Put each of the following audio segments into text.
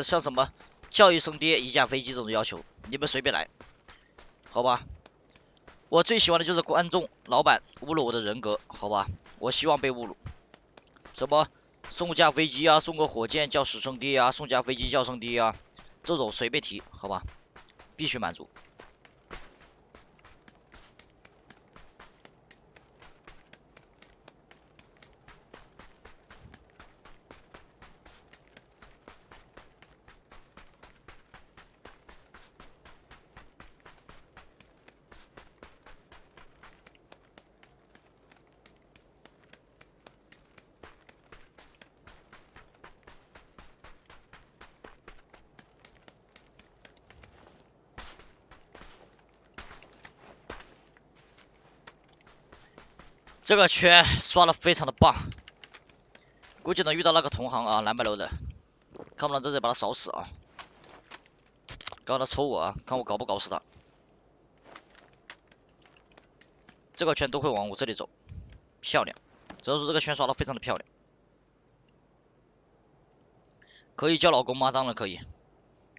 像什么叫一声爹一架飞机这种要求，你们随便来，好吧？我最喜欢的就是观众、老板侮辱我的人格，好吧？我希望被侮辱。什么送架飞机啊，送个火箭叫十声爹啊，送架飞机叫声爹啊，这种随便提，好吧？必须满足。这个圈刷的非常的棒，估计能遇到那个同行啊，蓝白楼的，看不能在这把他扫死啊！刚他抽我啊，看我搞不搞死他。这个圈都会往我这里走，漂亮！只能说这个圈刷的非常的漂亮。可以叫老公吗？当然可以。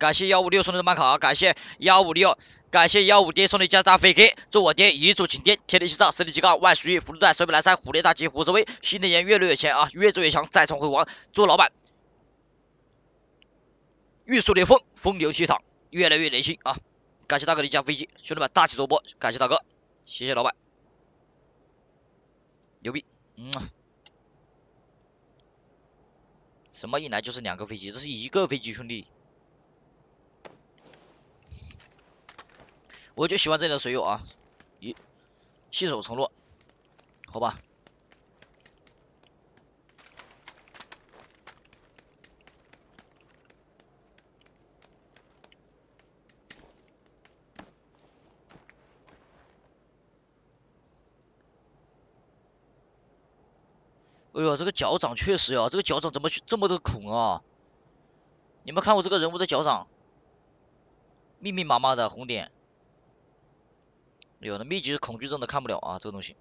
感谢幺五六送的麦卡，感谢幺五六。感谢幺五爹送的一架大飞机，祝我爹一柱擎天，天地气炸，实力极高，万事如意，福禄在，寿比南山，虎年大吉，虎生威，新的一年越来越强啊，越做越强，再创辉煌。祝老板玉树临风，风流倜傥，越来越年轻啊！感谢大哥的一架飞机，兄弟们大气周波，感谢大哥，谢谢老板，牛逼，嗯，什么一来就是两个飞机，这是一个飞机，兄弟。我就喜欢这样的水友啊，一信守承诺，好吧。哎呦，这个脚掌确实呀，这个脚掌怎么这么多孔啊？你们看我这个人物的脚掌，密密麻麻的红点。有的密集恐惧症都看不了啊，这个东西。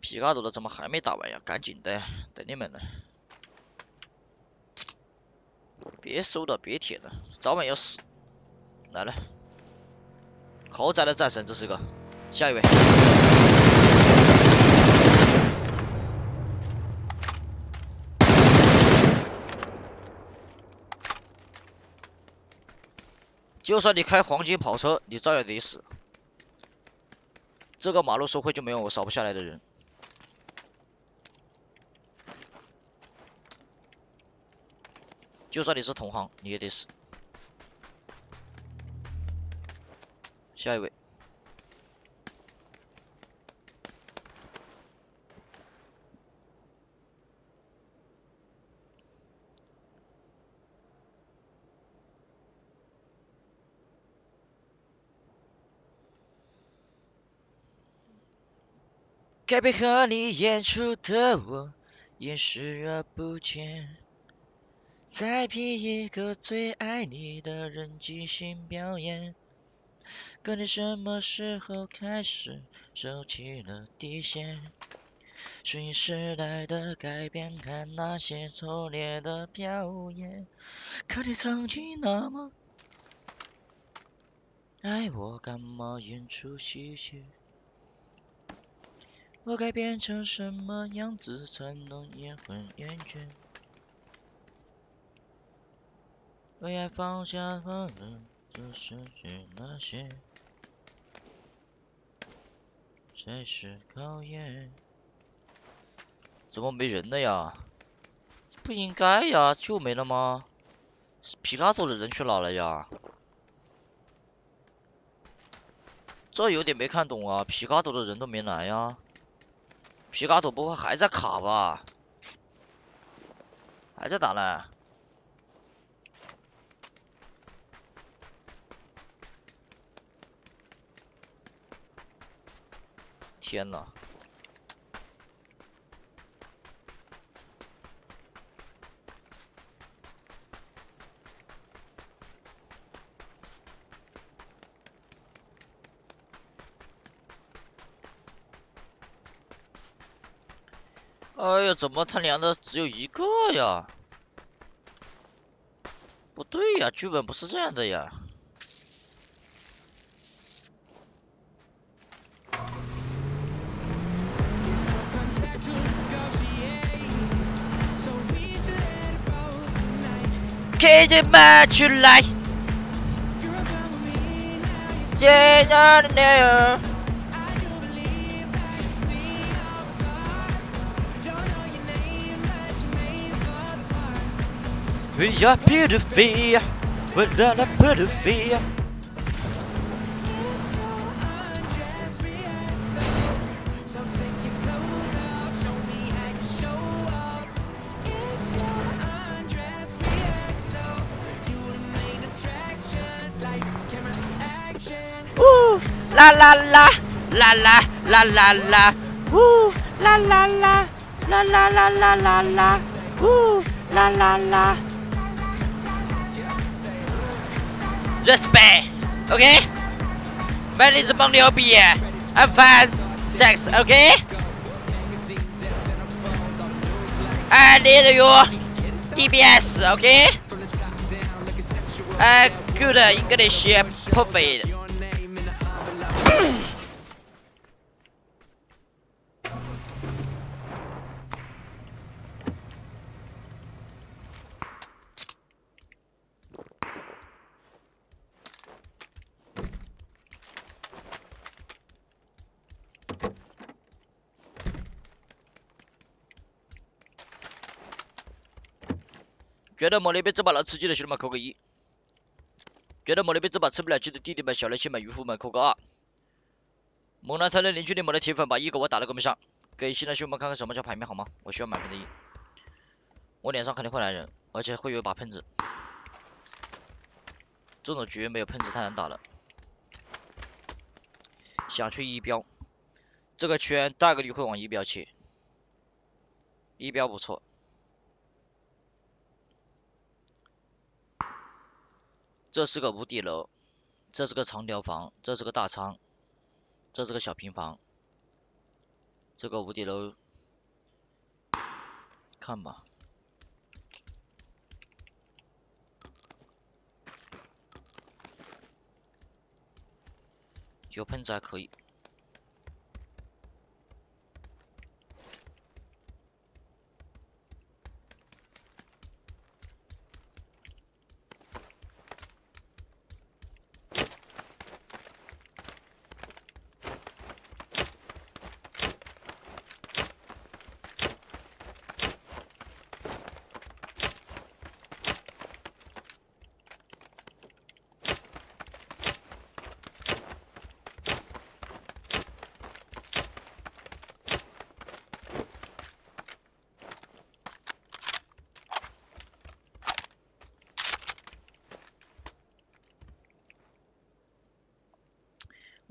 皮卡多的怎么还没打完呀？赶紧的，等你们呢。别收了，别舔了，早晚要死。来了，豪宅的战神，这是个。下一位。就算你开黄金跑车，你照样得死。这个马路收费就没有我扫不下来的人。就算你是同行，你也得死。下一位。该配合你演出的我，也视而不见。再批一个最爱你的人即兴表演。可你什么时候开始收起了底线？顺应时代的改变，看那些拙劣的表演。可你曾经那么爱我，干嘛演出喜剧？我该变成什么样子才能延缓厌倦？为爱放下放任，这失去那些，才是考验。怎么没人了呀？不应该呀，就没了吗？皮卡丘的人去哪了呀？这有点没看懂啊，皮卡丘的人都没来呀。皮卡多不会还在卡吧？还在打呢？天呐！哎呀，怎么他连的只有一个呀？不对呀，剧本不是这样的呀。开着马出来，接着的 We are beautiful, we're not beautiful. Ooh, la la la, la la la la la. Ooh, la la la, la la la la la la. Ooh, la la la. Respect, okay? Name is Meng Liu Bi. I'm fast sex, okay? I need your DBS, okay? Uh, good English, perfect. 觉得没那边这把能吃鸡的兄弟们扣个一，觉得没那边这把吃不了鸡的弟弟们、小年轻们、渔夫们扣个二。猛男才能领取你们的铁粉，把一给我打到公屏上，给新的兄弟们看看什么叫排名好吗？我需要满分的一，我脸上肯定会来人，而且会有一把喷子，这种局没有喷子太难打了。想去一标，这个圈大概率会往一标切，一标不错。这是个无底楼，这是个长条房，这是个大仓，这是个小平房。这个无底楼，看吧，有喷子还可以。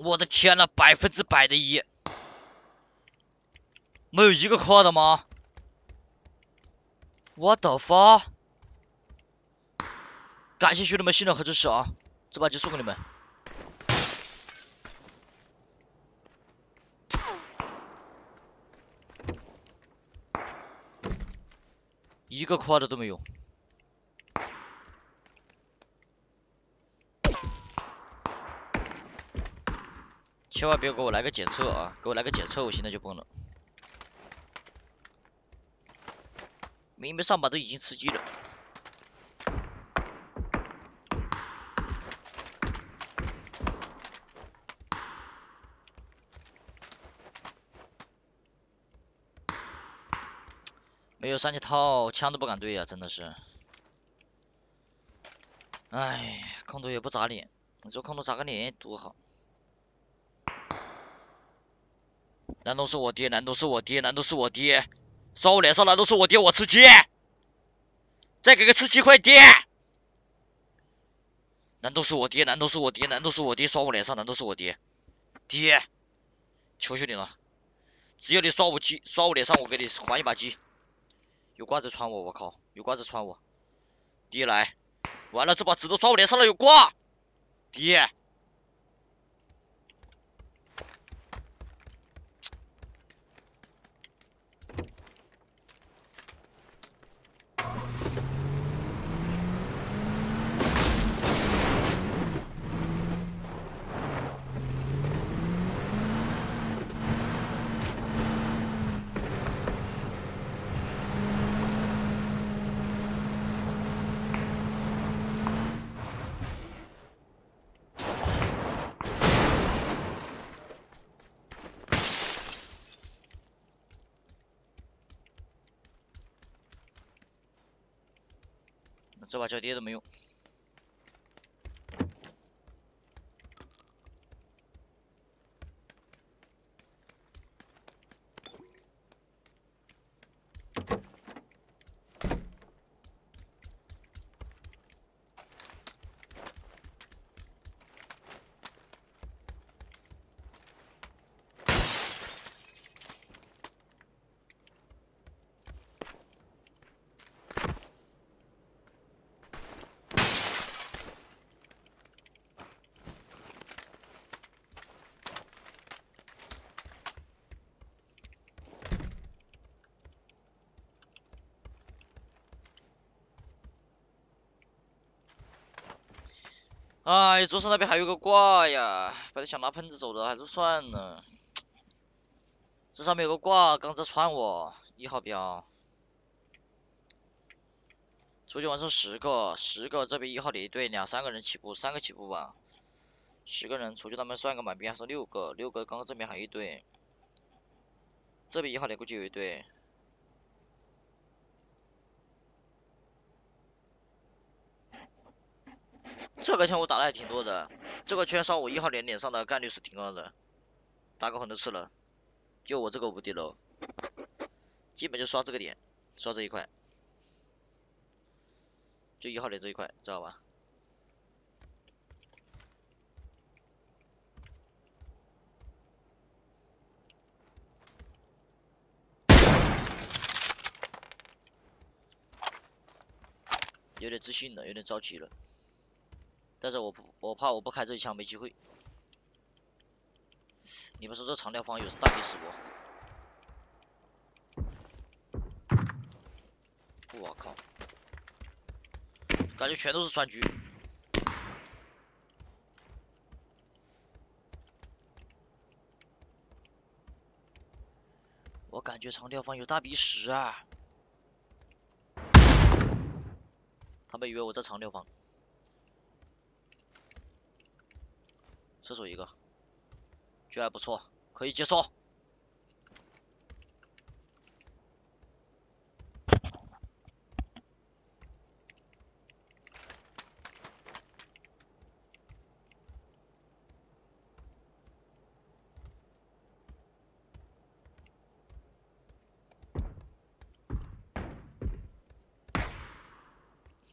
我的天呐，百分之百的一，没有一个夸的吗？我的发！感谢兄弟们信任和支持啊！这把就送给你们。一个夸的都没有。千万别给我来个检测啊！给我来个检测，我现在就崩了。明明上把都已经吃鸡了。没有三级套，枪都不敢对呀，真的是。哎，空投也不砸脸，你说空投砸个脸多好。难道是我爹？难道是我爹？难道是我爹？刷我脸上？难道是我爹？我吃鸡！再给个吃鸡快点！难道是我爹？难道是我爹？难道是我爹？刷我脸上？难道是我爹？爹，求求你了！只要你刷我鸡，刷我脸上，我给你还一把鸡。有瓜子穿我，我靠！有瓜子穿我！爹来！完了，这把纸都刷我脸上了，有瓜！爹！这把脚跌都没用。哎，左手那边还有个挂呀，本来想拿喷子走的，还是算了。这上面有个挂，刚在穿我一号标。出去完成十个，十个这边一号连一队，两三个人起步，三个起步吧。十个人出去他们算个满兵还是六个，六个刚刚这边还有一队。这边一号连估计有一队。这个枪我打的还挺多的，这个圈刷我一号连脸上的概率是挺高的，打过很多次了，就我这个无敌楼，基本就刷这个点，刷这一块，就一号连这一块，知道吧？有点自信了，有点着急了。但是我不，我怕我不开这一枪没机会。你们说这长条方有大逼死不？我靠！感觉全都是川局。我感觉长条方有大逼十啊！他们以为我在长条方。射手一个，觉还不错，可以接受。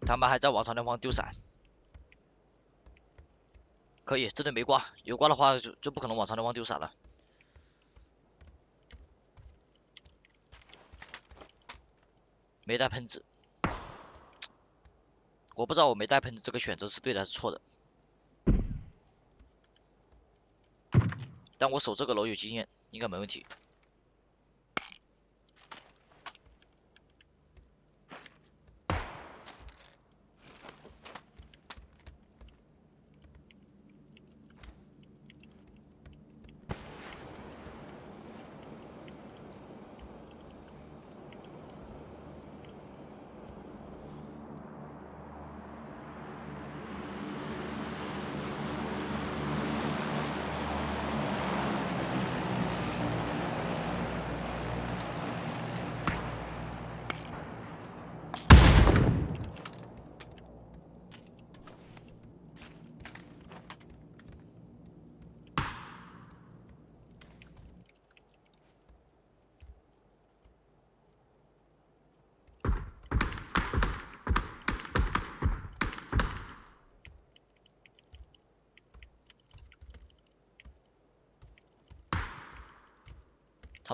他们还在往长条方丢伞。可以，这里没挂，有挂的话就就不可能往常的方丢伞了。没带喷子，我不知道我没带喷子这个选择是对的还是错的。但我守这个楼有经验，应该没问题。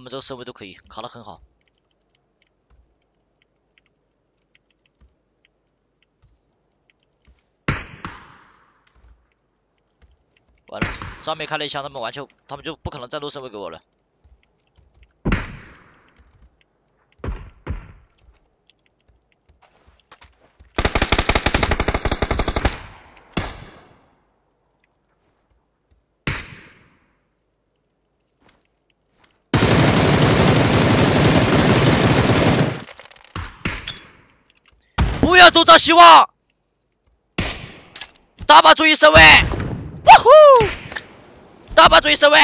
这个设备都可以卡的很好，完了，上面开了一枪，他们完全，他们就不可能再录设备给我了。到希望，大把注意身位，哇呼！大把注意身位，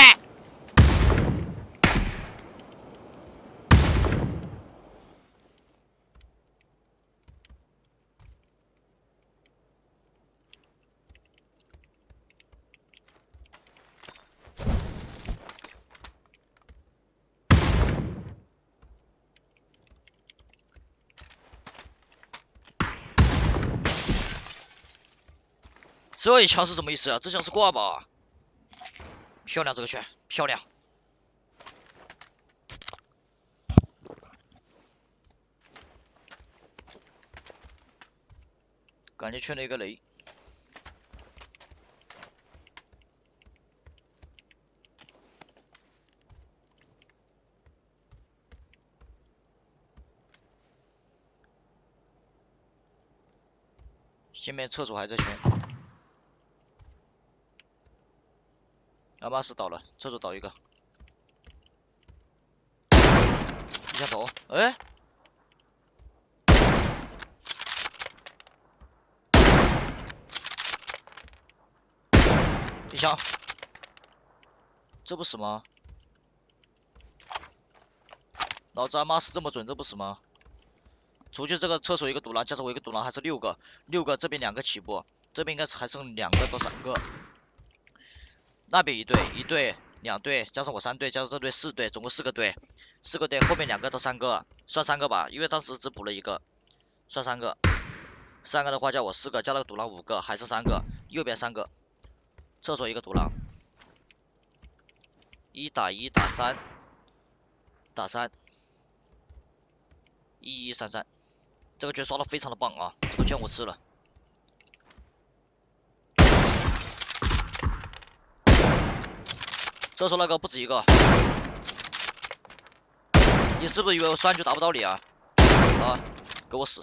这一枪是什么意思啊？这枪是挂吧？漂亮，这个圈漂亮。感觉圈了一个雷。前面厕所还在圈，阿巴斯倒了，厕所倒一个，一下头，哎，一枪，这不死吗？老子阿妈是这么准，这不死吗？除去这个厕所一个独狼，加上我一个独狼，还是六个，六个这边两个起步，这边应该是还剩两个到三个，那边一队，一队，两队，加上我三队，加上这队四队，总共四个队，四个队后面两个到三个，算三个吧，因为当时只补了一个，算三个，三个的话加我四个，加那个独狼五个，还是三个，右边三个，厕所一个独狼，一打一打三，打三，一一三三。这个圈刷的非常的棒啊！这个圈我吃了。厕所那个不止一个，你是不是以为我酸就打不到你啊？啊，给我死！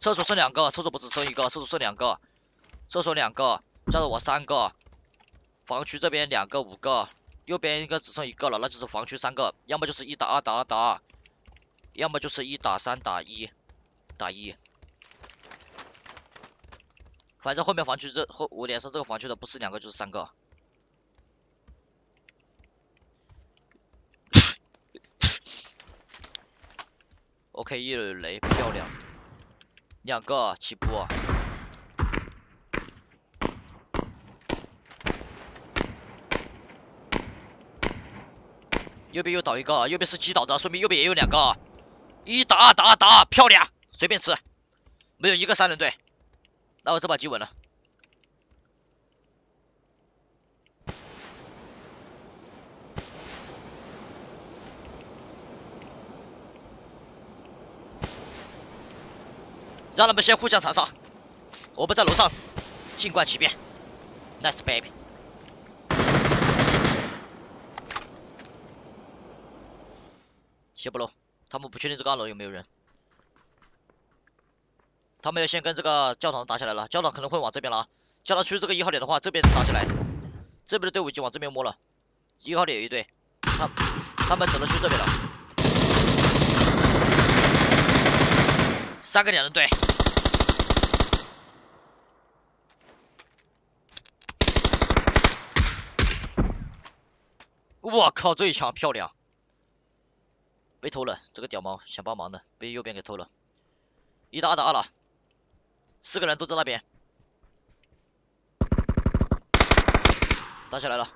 厕所剩两个，厕所不止剩一个，厕所剩两个，厕所两个，加上我三个，防区这边两个五个，右边应该只剩一个了，那就是防区三个，要么就是一打二打二打二，要么就是一打三打一。打一，反正后面防区这后我脸上这个防区的不是两个就是三个。OK，一雷漂亮，两个起步。右边又倒一个，右边是击倒的，说明右边也有两个。一打打打，漂亮。随便吃，没有一个三人队，那我这把击稳了。让他们先互相残杀，我们在楼上静观其变。Nice baby。先不漏，他们不确定这个二楼有没有人。他们要先跟这个教堂打起来了，教堂可能会往这边了。教堂去这个一号点的话，这边打起来，这边的队伍已经往这边摸了。一号点有一队，他他们只能去这边了。三个两人队，我靠，这一枪漂亮！被偷了，这个屌毛想帮忙的，被右边给偷了，一打二打二了。四个人都在那边，打起来了，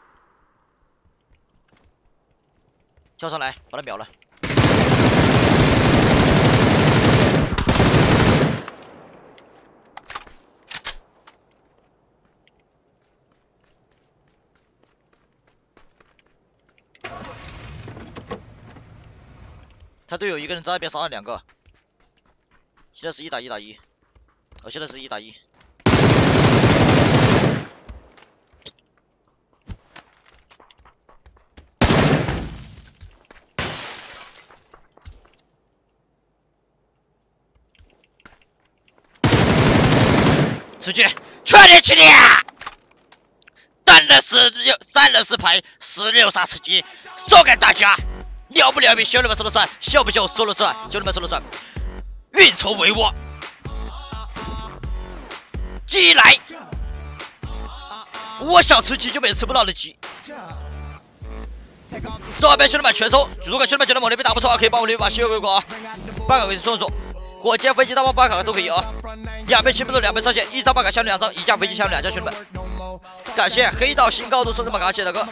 跳上来把他秒了。他队友一个人在那边杀了两个，现在是一打一打一。我现在是一打一，直接全力起立！单人十六，三人四排，十六杀吃鸡，送给大家！了不牛逼？兄弟们说了算，秀不秀？说了算，兄弟们说了算，运筹帷幄。鸡来，我想吃鸡就没吃不到的鸡。这边兄弟们全收，如果兄弟们觉得我那边打不错，可以帮我留一把血给我啊，办卡给你送送，火箭飞机大炮办卡都可以啊。两边全部都两边上线，一张办卡相两张，一架飞机相两架兄弟们。感谢黑道新高度送这么感谢大哥。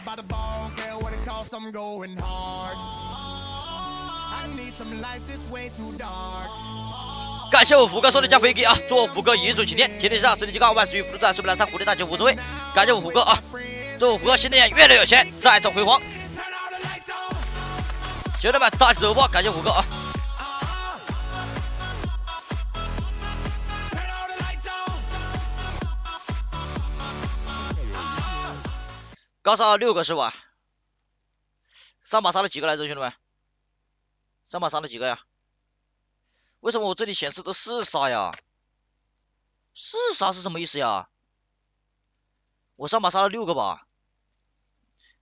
感谢我胡哥送的加飞机啊！祝我胡哥一柱擎天，天天上，身体健康，万事如意，福如东海，水不难缠，蝴蝶大吉无所谓。感谢我胡哥啊！祝我胡哥新的一年越来越有钱，再创辉煌。兄弟们，大气主播，感谢虎哥啊！刚杀了六个是吧？上把杀了几个来着，兄弟们？上把杀了几个呀？为什么我这里显示的是杀呀？是杀是什么意思呀？我上把杀了六个吧？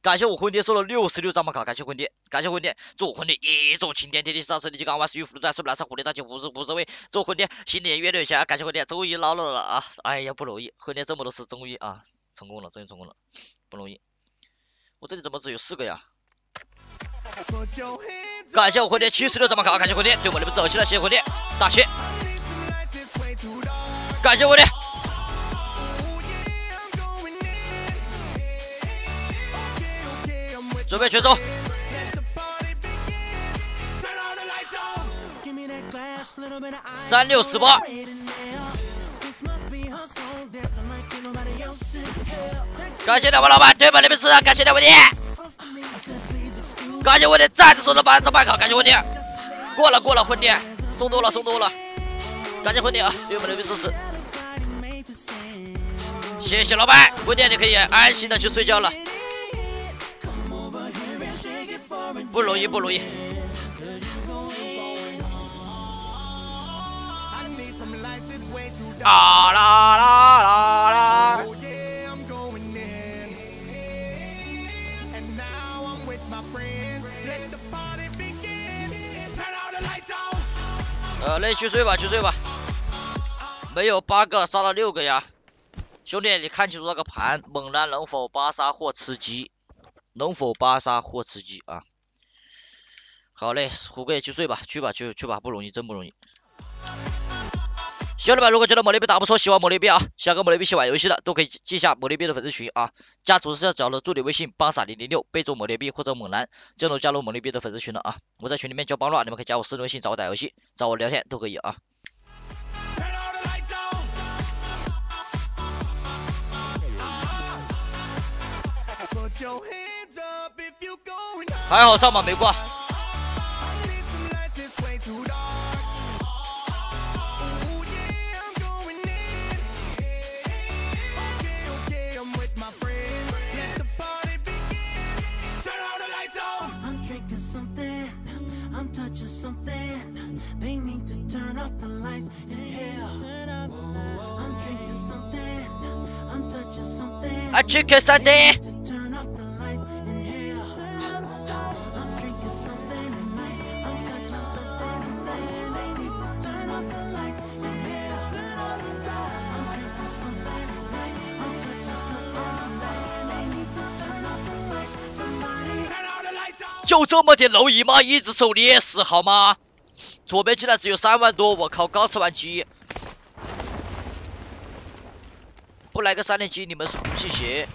感谢我魂爹送了六十六张马卡，感谢魂爹，感谢魂爹，祝我婚爹一柱擎天，天天上身体健康，万事如意，福如东海，寿比南山，蝴蝶大吉，无无所谓。祝我婚爹新年越来越钱，感谢魂爹，终于捞了了啊！哎呀，不容易，魂爹这么多次，终于啊，成功了，终于成功了，不容易。我这里怎么只有四个呀？感谢我婚爹七十六张马卡，感谢婚爹对我那边走起了，谢谢婚爹，大谢。感谢婚爹，准备全走。三六十八。感谢两位老板对我那边吃，感谢两位爹，感谢我的再次送的半张半卡，感谢我爹，过了过了，婚爹送多了送多了，感谢婚爹啊，对我们那边支持，谢谢老板，婚爹你可以安心的去睡觉了，不容易不容易，啊啦啦去睡吧，去睡吧。没有八个，杀了六个呀，兄弟，你看清楚那个盘，猛男能否八杀或吃鸡？能否八杀或吃鸡啊？好嘞，虎哥也去睡吧，去吧，去去吧，不容易，真不容易。兄弟们，如果觉得某力币打不错，喜欢某力币啊，想跟某力币一起玩游戏的，都可以进下某力币的粉丝群啊，加左下角的助理微信帮傻零零六，备注某力币或者猛男，就能加入某力币的粉丝群了啊。我在群里面教帮乱，你们可以加我私人微信找我打游戏，找我聊天都可以啊。还好上把没挂。I drink something. 就这么点蝼蚁吗？一直守劣势好吗？左边竟然只有三万多，我靠！刚吃完鸡，不来个三连击，你们是不信邪？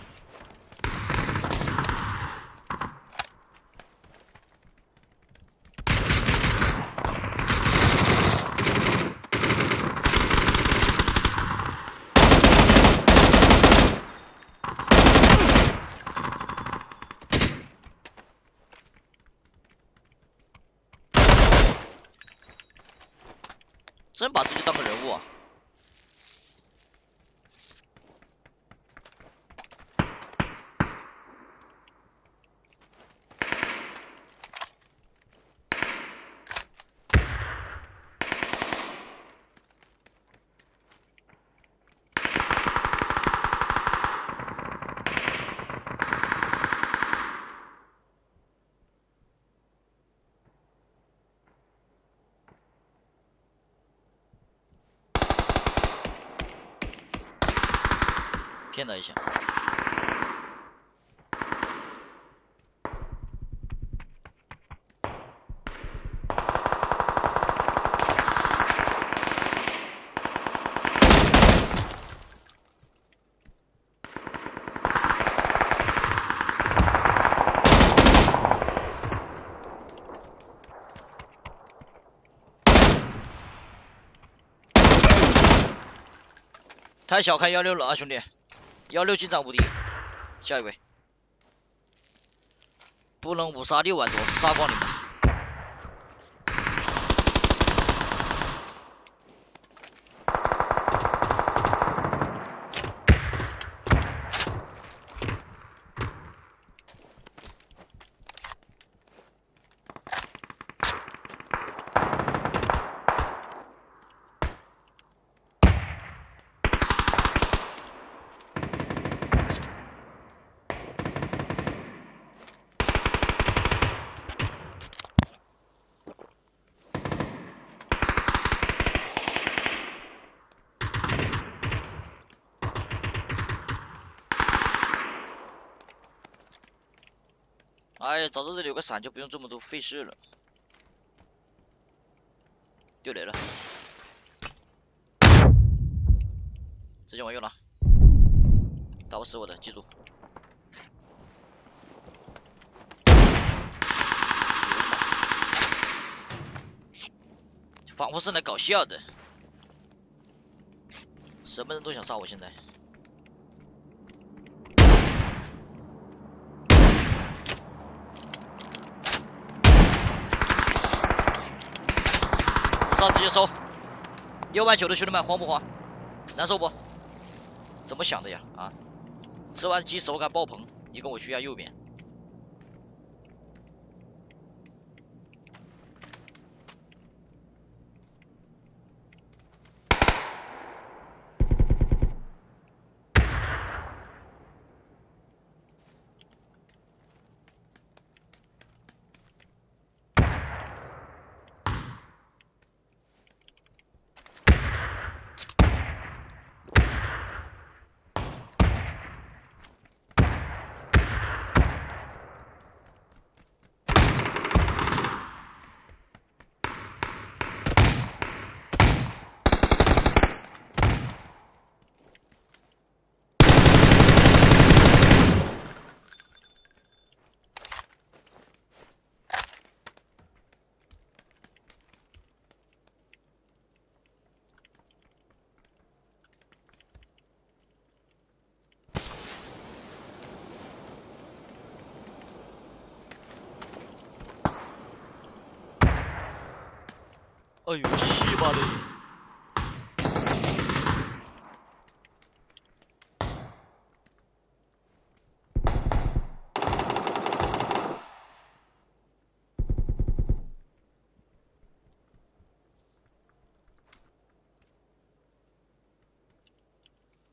真把自己当个人物啊！见到一下。太小开幺六了啊兄弟。幺六进场无敌，下一位，不能五杀六万多，杀光你们！早知道这里有个伞，就不用这么多费事了。丢雷了，直接完用了，打不死我的，记住。仿佛是来搞笑的，什么人都想杀我，现在。接收，六万九的兄弟们慌不慌？难受不？怎么想的呀？啊，吃完鸡手感爆棚，你跟我去下右边。哎呦，西巴嘞！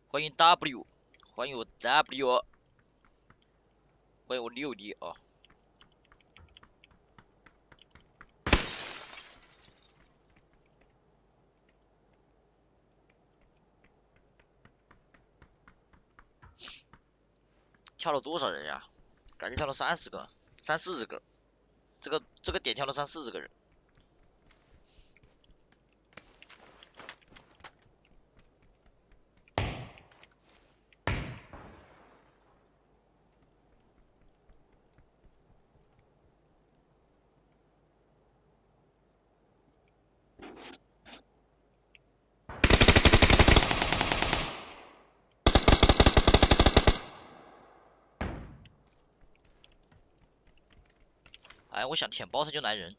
欢迎 W，欢迎我 W，欢迎我六弟啊！跳了多少人呀？感觉跳了三十个、三四十个，这个这个点跳了三四十个人。哎，我想舔包他就来人。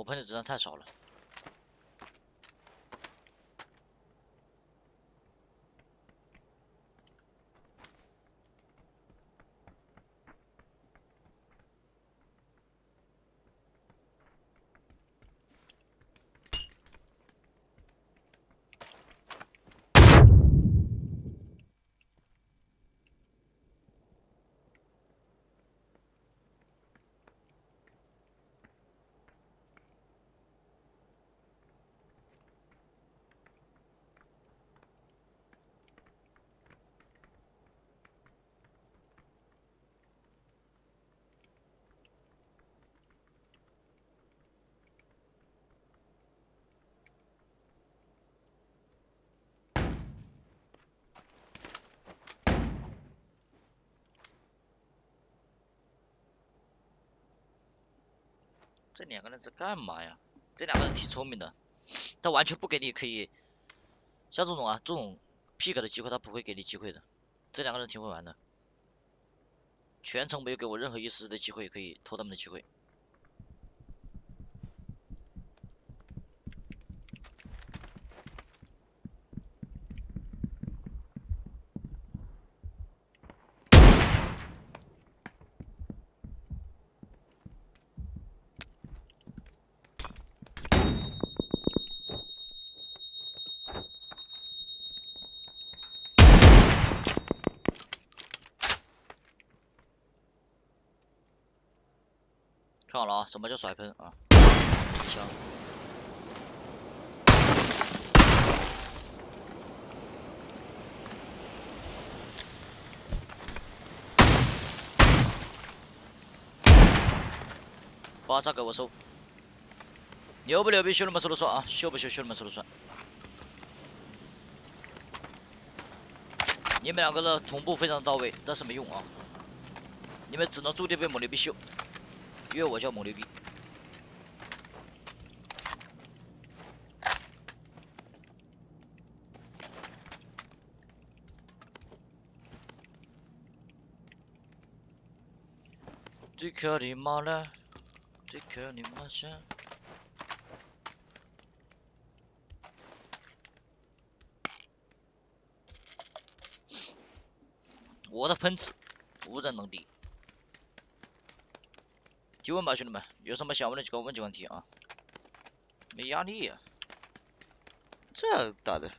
我喷的子弹太少了。这两个人在干嘛呀？这两个人挺聪明的，他完全不给你可以像这种啊这种 pick 的机会，他不会给你机会的。这两个人挺会玩的，全程没有给我任何一丝的机会可以偷他们的机会。什么叫甩喷啊？枪。八杀给我收，牛不牛逼？兄弟们说了算啊，秀不秀？兄弟们说了算。你们两个的同步非常到位，但是没用啊，你们只能注定被猛牛逼秀。因为我叫猛牛逼。最可的妈了，最可的妈下。我的喷子无人能敌。提问吧，兄弟们，有什么想问的就给我问几问题啊，没压力呀，这打的，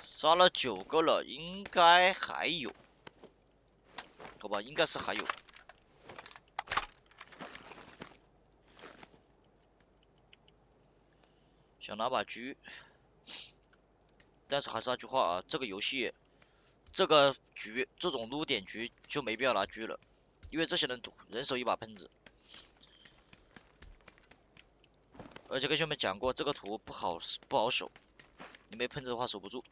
杀了九个了，应该还有，好吧，应该是还有。拿把狙，但是还是那句话啊，这个游戏，这个局，这种撸点局就没必要拿狙了，因为这些人人手一把喷子，而且跟兄弟们讲过，这个图不好不好守，你没喷子的话守不住。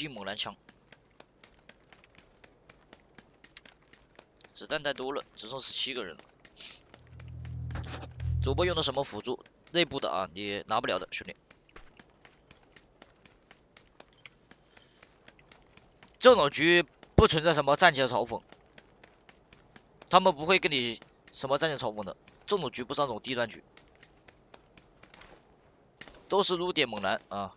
黄金猛男枪，子弹太多了，只剩十七个人了。主播用的什么辅助？内部的啊，你拿不了的，兄弟。这种局不存在什么战前嘲讽，他们不会跟你什么战前嘲讽的。这种局不是那种低端局，都是撸点猛男啊。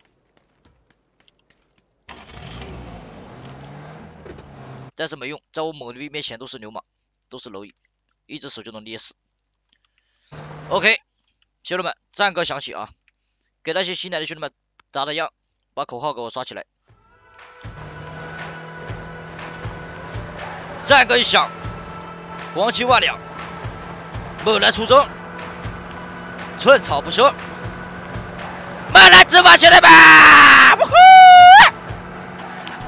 但是没用，在我猛牛逼面前都是流氓，都是蝼蚁，一只手就能捏死。OK，兄弟们，战歌响起啊！给那些新来的兄弟们打打样，把口号给我刷起来。战歌一响，黄金万两，猛男出征，寸草不生，猛男自发，兄弟们！呜呼！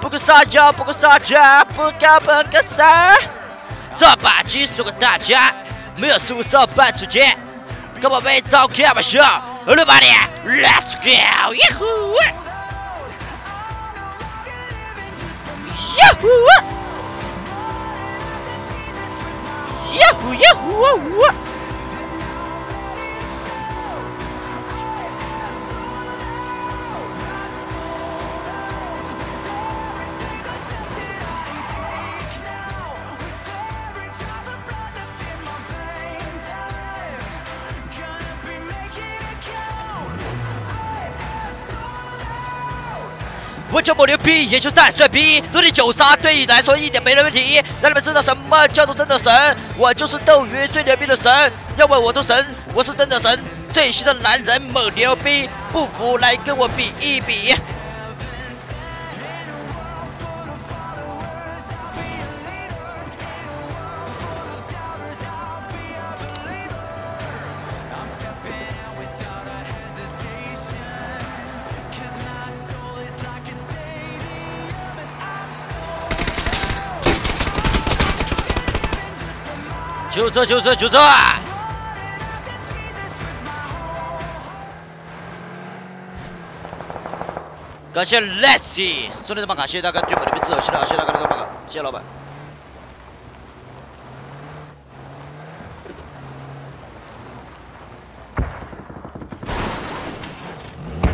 不够撒娇，不够撒娇，不够不够撒。这把鸡送给大家，没有失误少半出街。各位宝贝，早起好不好？everybody，let's go。耶吼喂，耶吼喂，耶吼耶吼喂。我就我牛逼，也就再帅逼，落地九杀对你来说一点没得问题。让你们知道什么叫做真的神，我就是斗鱼最牛逼的神。要问我都神，我是真的神，最新的男人猛牛逼，不服来跟我比一比。就这就这就这！感谢 Leslie 送的这么感谢大哥对我的支持，谢谢大哥，谢谢大家的这么谢谢老板。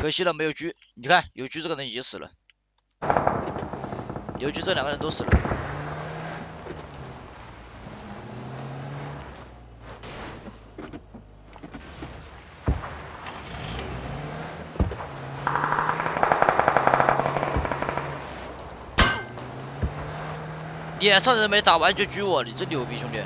可惜了没有狙，你看有狙这个人已经死了，有狙这两个人都死了。脸上人没打完就狙我，你真牛逼，兄弟！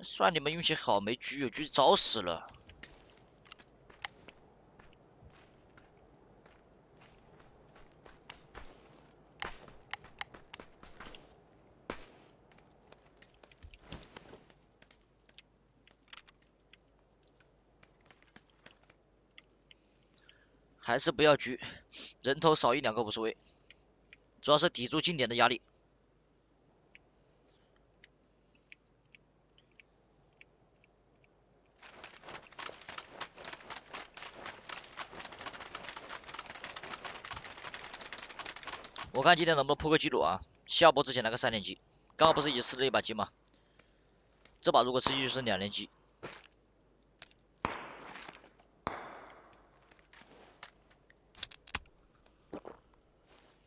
算你们运气好，没狙，有狙早死了。还是不要狙，人头少一两个无所谓，主要是抵住近点的压力。我看今天能不能破个记录啊？下播之前来个三连击，刚刚不是已经吃了一把鸡吗？这把如果吃鸡就是两连击。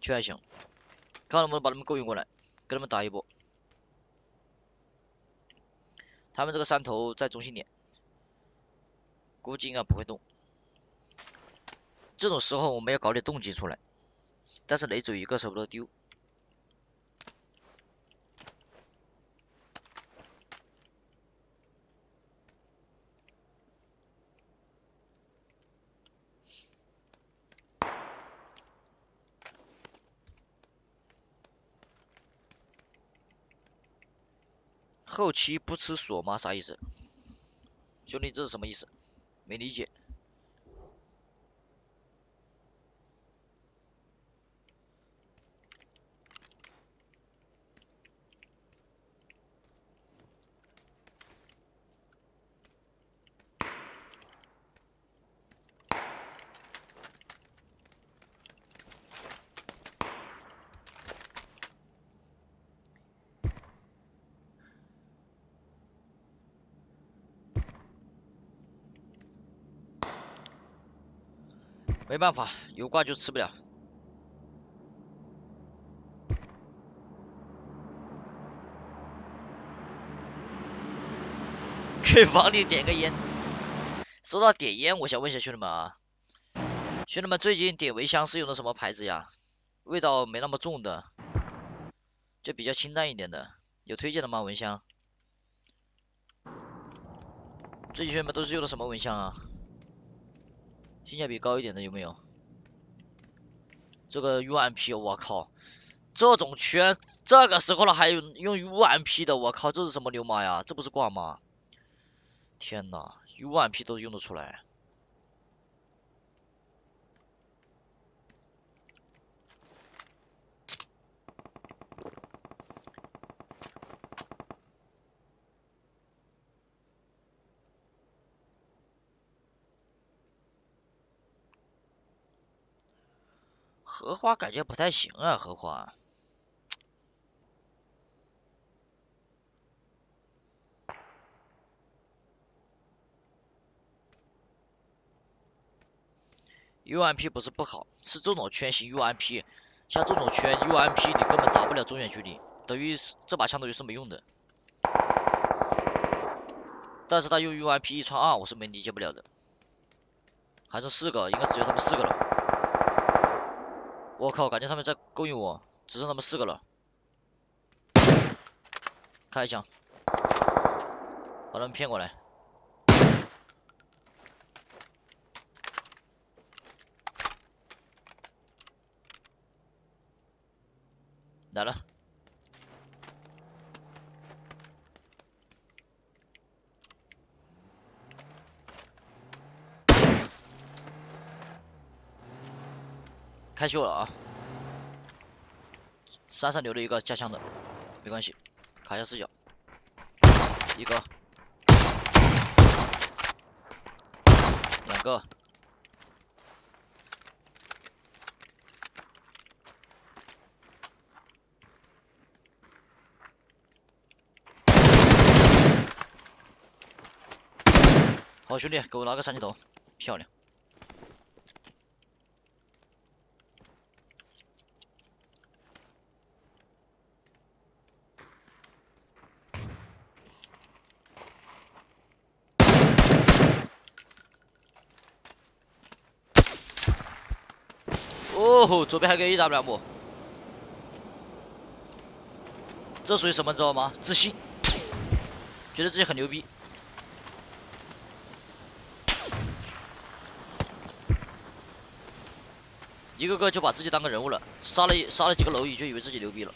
确还行，看能不能把他们勾引过来，跟他们打一波。他们这个山头在中心点，估计应该不会动。这种时候我们要搞点动静出来，但是雷只有一个，舍不得丢。后期不吃锁吗？啥意思？兄弟，这是什么意思？没理解。办法，有挂就吃不了。给房里点个烟。说到点烟，我想问一下兄弟们啊，兄弟们最近点蚊香是用的什么牌子呀？味道没那么重的，就比较清淡一点的，有推荐的吗？蚊香？最近兄弟们都是用的什么蚊香啊？性价比高一点的有没有？这个 UMP，我靠，这种圈这个时候了还用用 UMP 的，我靠，这是什么流氓呀？这不是挂吗？天呐，UMP 都用得出来。荷花感觉不太行啊，荷花。UMP 不是不好，是这种圈型 UMP，像这种圈 UMP 你根本打不了中远距离，等于这把枪等于是没用的。但是他用 UMP 一穿二，我是没理解不了的。还剩四个，应该只有他们四个了。我靠，感觉他们在勾引我，只剩他们四个了。开一枪，把他们骗过。来了，开秀了啊！山上留了一个加枪的，没关系，卡一下视角，一个，两个。好兄弟，给我拿个三级头，漂亮。左边还有个 AWM，这属于什么知道吗？自信，觉得自己很牛逼。一个个就把自己当个人物了，杀了杀了几个蝼蚁就以为自己牛逼了。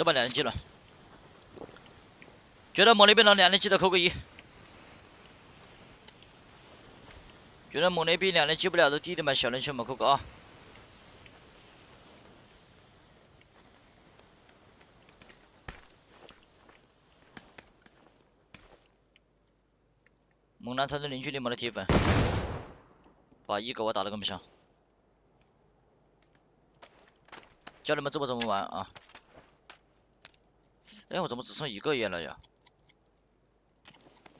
这把两连击了，觉得某那边的两连击的扣个一，觉得某那边两连击不了的弟弟们、小连兄们扣个二。猛男团队零距离没的铁粉，把一给我打得跟不上。教你们这波怎么玩啊？哎，我怎么只剩一个烟了呀？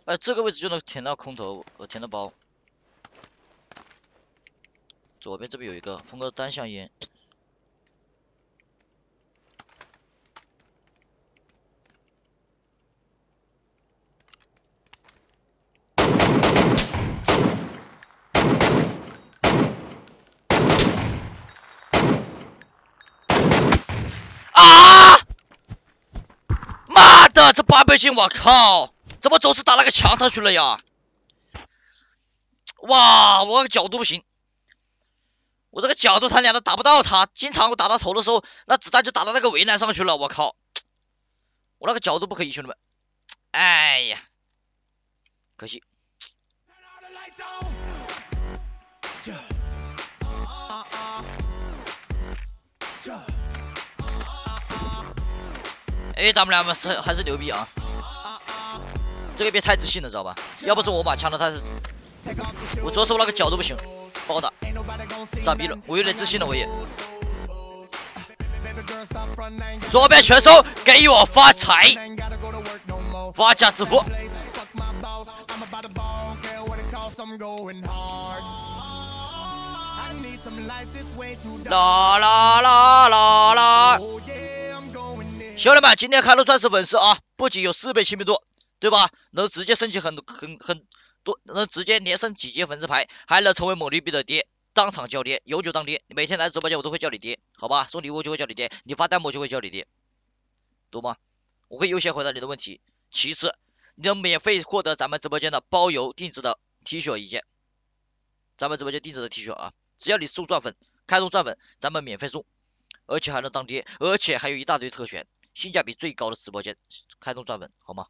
哎，这个位置就能填到空投，我，填到包。左边这边有一个，封个单向烟。这八倍镜，我靠！怎么总是打那个墙上去了呀？哇，我角度不行，我这个角度他娘的打不到他，经常我打到头的时候，那子弹就打到那个围栏上去了，我靠！我那个角度不可以，兄弟们，哎呀，可惜。哎，咱们俩嘛是还是牛逼啊！这个别太自信了，知道吧？要不是我把枪了，他是我主要是我那个角度不行，不好打，傻逼了，我有点自信了，我也。左边选手给我发财，发家致富。啦啦啦啦啦！兄弟们，今天开了钻石粉丝啊，不仅有四倍亲密度，对吧？能直接升级很很很多，能直接连升几级粉丝牌，还能成为某驴币的爹，当场叫爹，永久当爹。每天来直播间我都会叫你爹，好吧？送礼物就会叫你爹，你发弹幕就会叫你爹，懂吗？我会优先回答你的问题。其次，你能免费获得咱们直播间的包邮定制的 T 恤一件，咱们直播间定制的 T 恤啊。只要你送钻粉，开通钻粉，咱们免费送，而且还能当爹，而且还有一大堆特权，性价比最高的直播间，开通钻粉，好吗？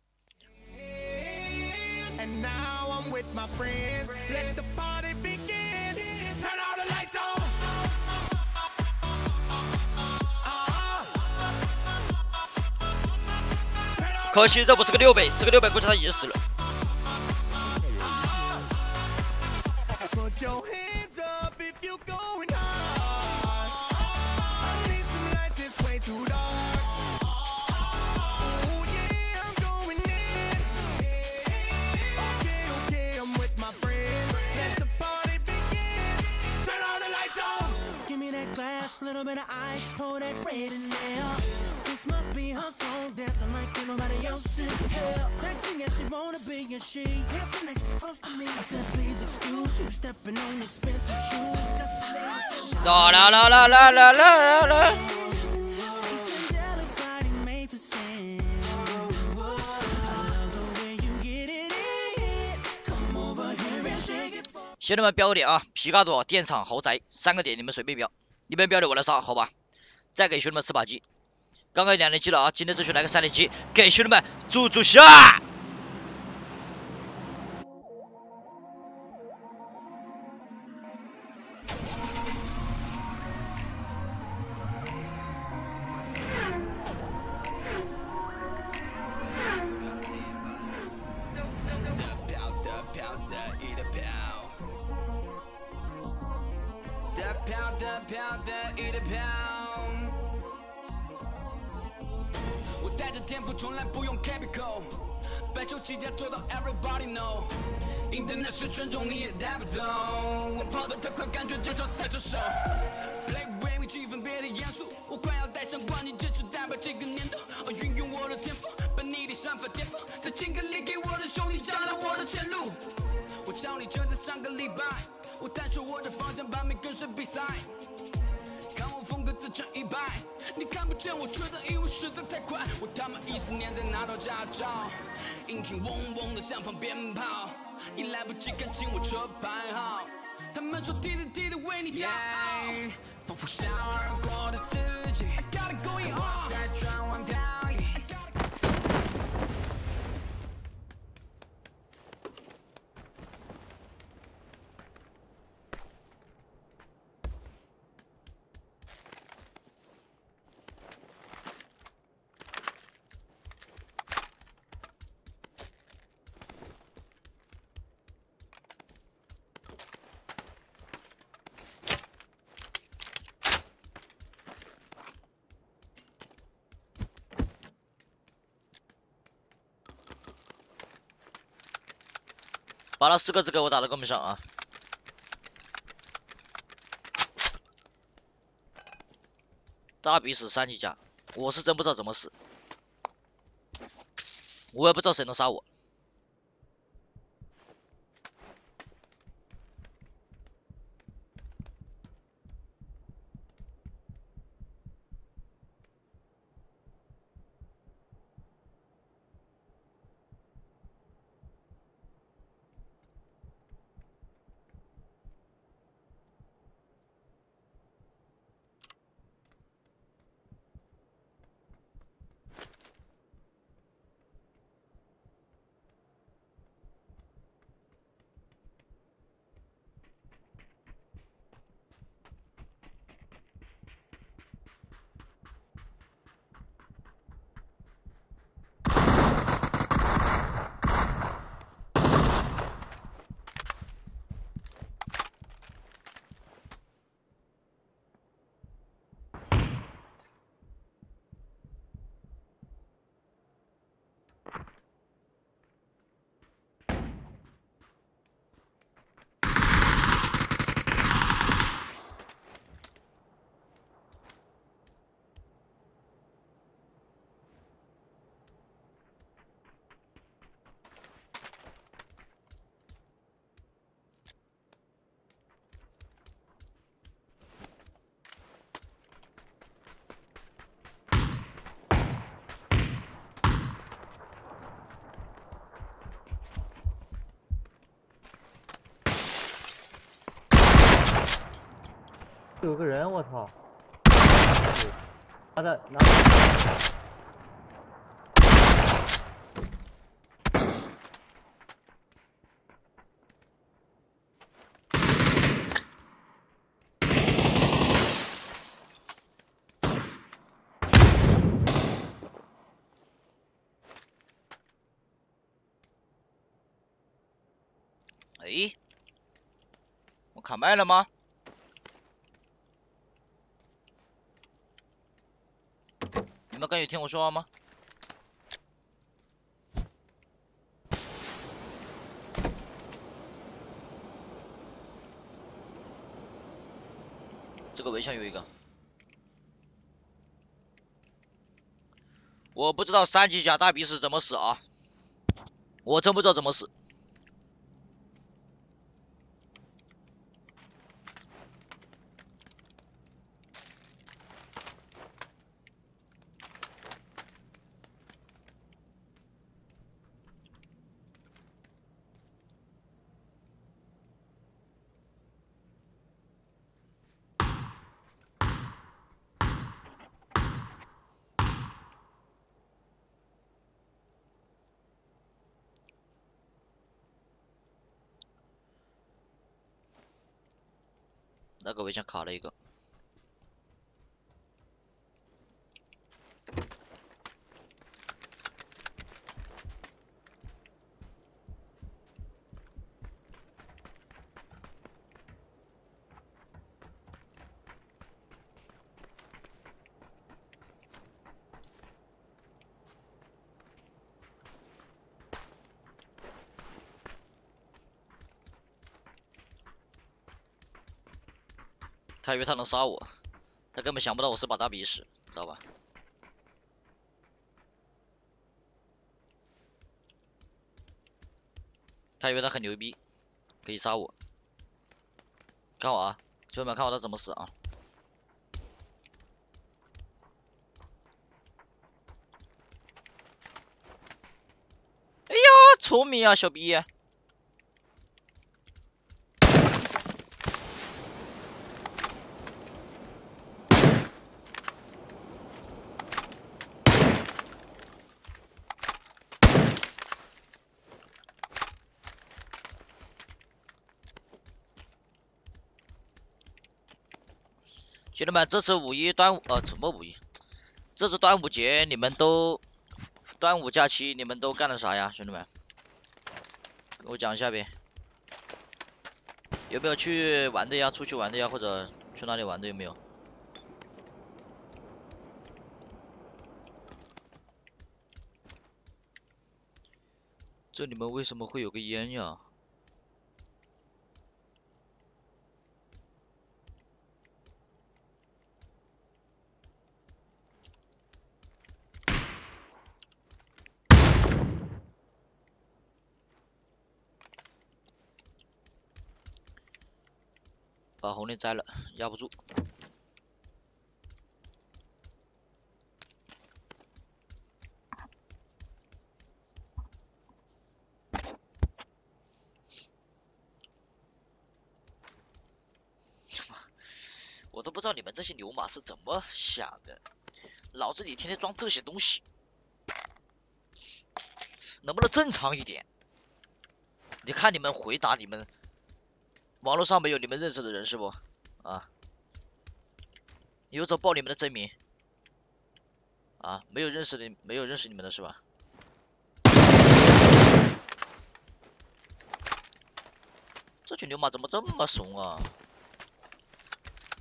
可惜这不是个六倍，是个六倍估计他已经死了。 little bit of ice, pour that red in there. This must be her song, dancing like ain't nobody else in hell. Sexy as she wanna be, and she dancing next to close to me. I said, please excuse you, stepping on expensive shoes. La la la la la la la la. 兄弟们标个点啊！皮卡多电厂豪宅三个点，你们随便标。你们不要我来杀，好吧？再给兄弟们吃把鸡，刚刚两连击了啊！今天争取来个三连击，给兄弟们助助下。把四个字给我打到公屏上啊！大鼻死三级甲，我是真不知道怎么死，我也不知道谁能杀我。有个人，我操！他在哪？哎，我卡麦了吗？你们敢有听我说话吗？这个围墙有一个，我不知道三级甲大鼻是怎么死啊，我真不知道怎么死。围墙卡了一个，他以为他能杀我，他根本想不到我是把大鼻屎，知道吧？他以为他很牛逼，可以杀我。看我啊，兄弟们，看我他怎么死啊！哎呀，聪明啊，小逼！兄弟们，这次五一端午呃什么五一？这次端午节你们都端午假期你们都干了啥呀？兄弟们，给我讲一下呗。有没有去玩的呀？出去玩的呀？或者去哪里玩的有没有？这里面为什么会有个烟呀？红链摘了，压不住。我都不知道你们这些牛马是怎么想的，脑子里天天装这些东西，能不能正常一点？你看你们回答你们。网络上没有你们认识的人是不？啊，有种报你们的真名。啊，没有认识的，没有认识你们的是吧？这群牛马怎么这么怂啊？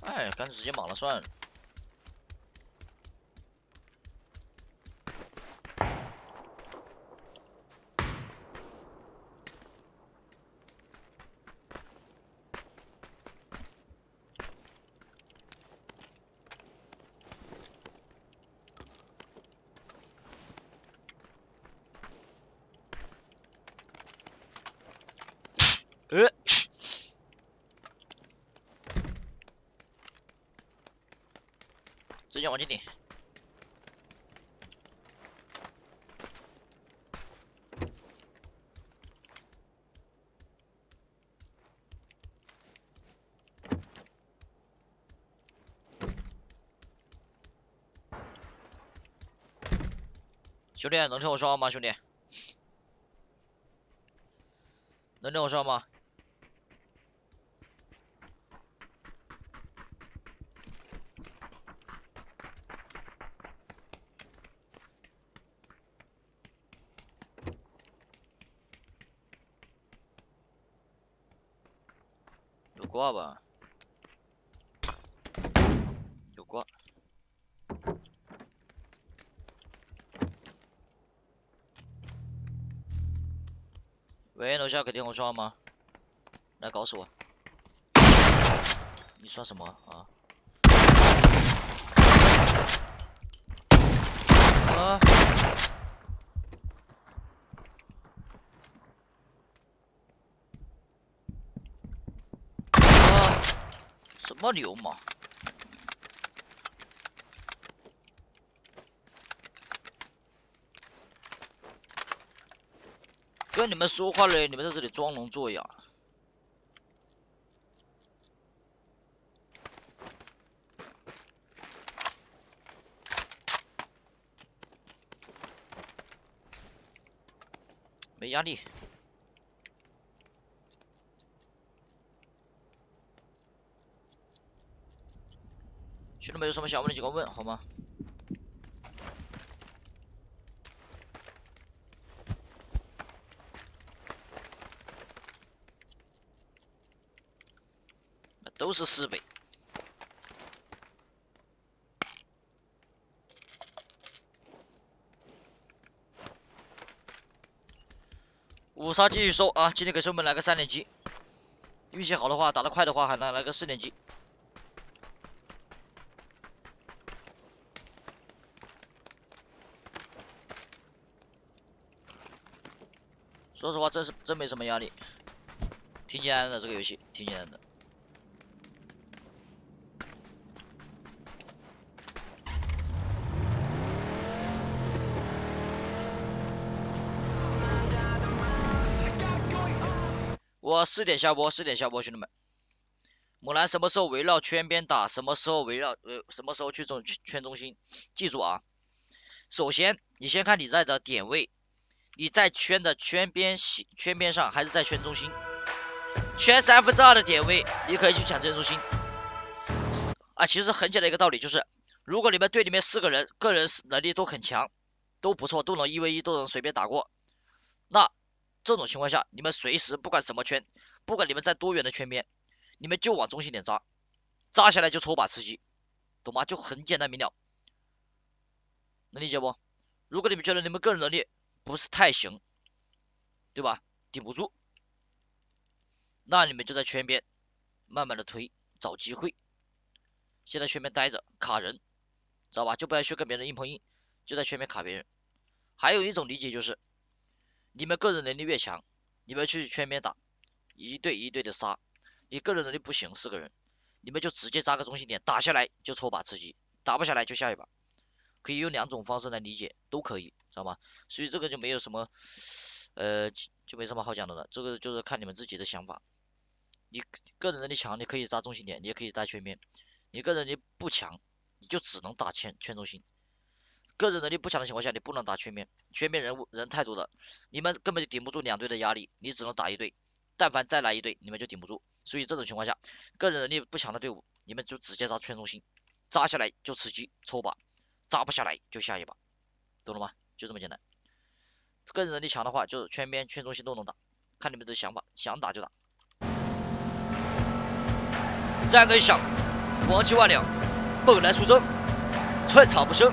哎，干脆直接莽了算了。呃，直接往前顶。兄弟，能听我说话吗？兄弟，能听我说话吗？有挂吧？一下，给电说话吗？来搞死我！你算什么啊？啊！啊！什么流氓？跟你们说话嘞，你们在这里装聋作哑。没压力。兄弟们有什么想问的，尽管问，好吗？都是四倍。五杀继续收啊！今天给兄弟们来个三连击，运气好的话，打得快的话，还能来个四连击。说实话，真是真没什么压力，挺简单的这个游戏，挺简单的。四点下播，四点下播，兄弟们。木兰什么时候围绕圈边打？什么时候围绕呃？什么时候去中圈中心？记住啊！首先，你先看你在的点位，你在圈的圈边圈边上，还是在圈中心？圈三分之二的点位，你可以去抢圈中心。啊，其实很简单一个道理，就是如果你们队里面四个人个人能力都很强，都不错，都能一 v 一，都能随便打过，那。这种情况下，你们随时不管什么圈，不管你们在多远的圈边，你们就往中心点扎，扎下来就抽把吃鸡，懂吗？就很简单明了，能理解不？如果你们觉得你们个人能力不是太行，对吧？顶不住，那你们就在圈边慢慢的推，找机会，先在圈边待着卡人，知道吧？就不要去跟别人硬碰硬，就在圈边卡别人。还有一种理解就是。你们个人能力越强，你们去圈边打，一对一对的杀。你个人能力不行，四个人，你们就直接扎个中心点，打下来就抽把吃鸡，打不下来就下一把。可以用两种方式来理解，都可以，知道吗？所以这个就没有什么，呃，就没什么好讲的了。这个就是看你们自己的想法。你个人能力强，你可以扎中心点，你也可以扎圈边。你个人能力不强，你就只能打圈圈中心。个人能力不强的情况下，你不能打圈边，圈边人物人太多了，你们根本就顶不住两队的压力，你只能打一队，但凡再来一队，你们就顶不住。所以这种情况下，个人能力不强的队伍，你们就直接扎圈中心，扎下来就吃鸡抽把，扎不下来就下一把，懂了吗？就这么简单。个人能力强的话，就是圈边、圈中心都能打，看你们的想法，想打就打。战歌一响，黄金万两，猛来出征，寸草不生。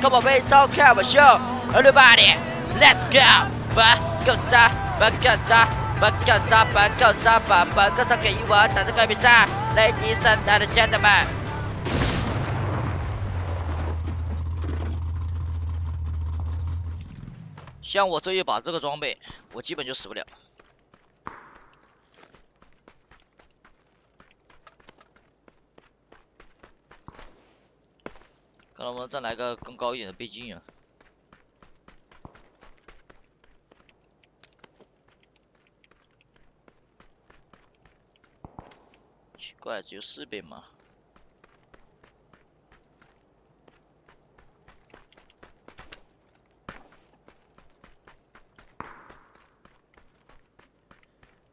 Come on，微笑开玩笑，Everybody，Let's go，把更杀，把更杀，把更杀，把更杀，把把更杀给我，打这个比赛，雷迪森他的兄弟们。像我这一把这个装备，我基本就死不了。看能不能再来个更高一点的倍镜啊！奇怪，只有四倍吗？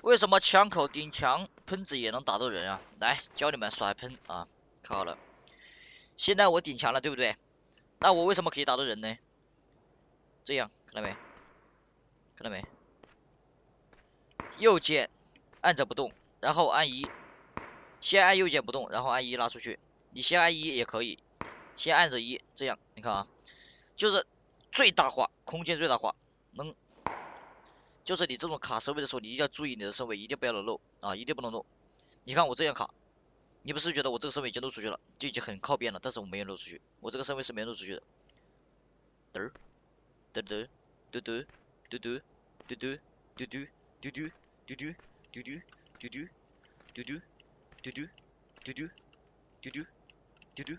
为什么枪口顶墙喷子也能打到人啊？来教你们甩喷啊！看好了。现在我顶墙了，对不对？那我为什么可以打到人呢？这样看到没？看到没？右键按着不动，然后按一，先按右键不动，然后按一拉出去。你先按一也可以，先按着一，这样你看啊，就是最大化空间最大化，能，就是你这种卡身位的时候，你一定要注意你的身位，一定不要漏啊，一定不能漏。你看我这样卡。你不是觉得我这个身位已经露出去了，就已经很靠边了，但是我没有露出去，我这个身位是没露出去的。嘚儿，嘚嘚，嘟嘟，嘟嘟，嘟嘟，嘟嘟，嘟嘟，嘟嘟，嘟嘟，嘟嘟，嘟嘟，嘟嘟，嘟嘟，嘟嘟，嘟嘟，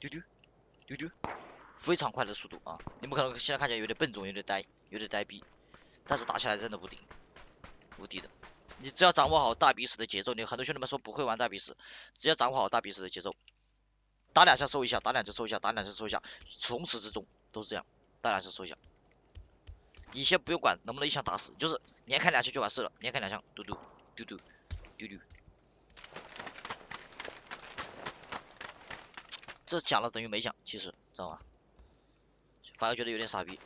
嘟嘟，嘟嘟，非常快的速度啊！你们可能现在看起来有点笨重，有点呆，有点呆逼，但是打起来真的无敌，无敌的。你只要掌握好大鼻屎的节奏，你很多兄弟们说不会玩大鼻屎，只要掌握好大鼻屎的节奏，打两下收一下，打两下收一下，打两下收一下，从始至终都是这样，打两下收一下。你先不用管能不能一枪打死，就是连开两枪就完事了，连开两枪，嘟嘟嘟嘟嘟嘟。这讲了等于没讲，其实知道吗？反而觉得有点傻逼。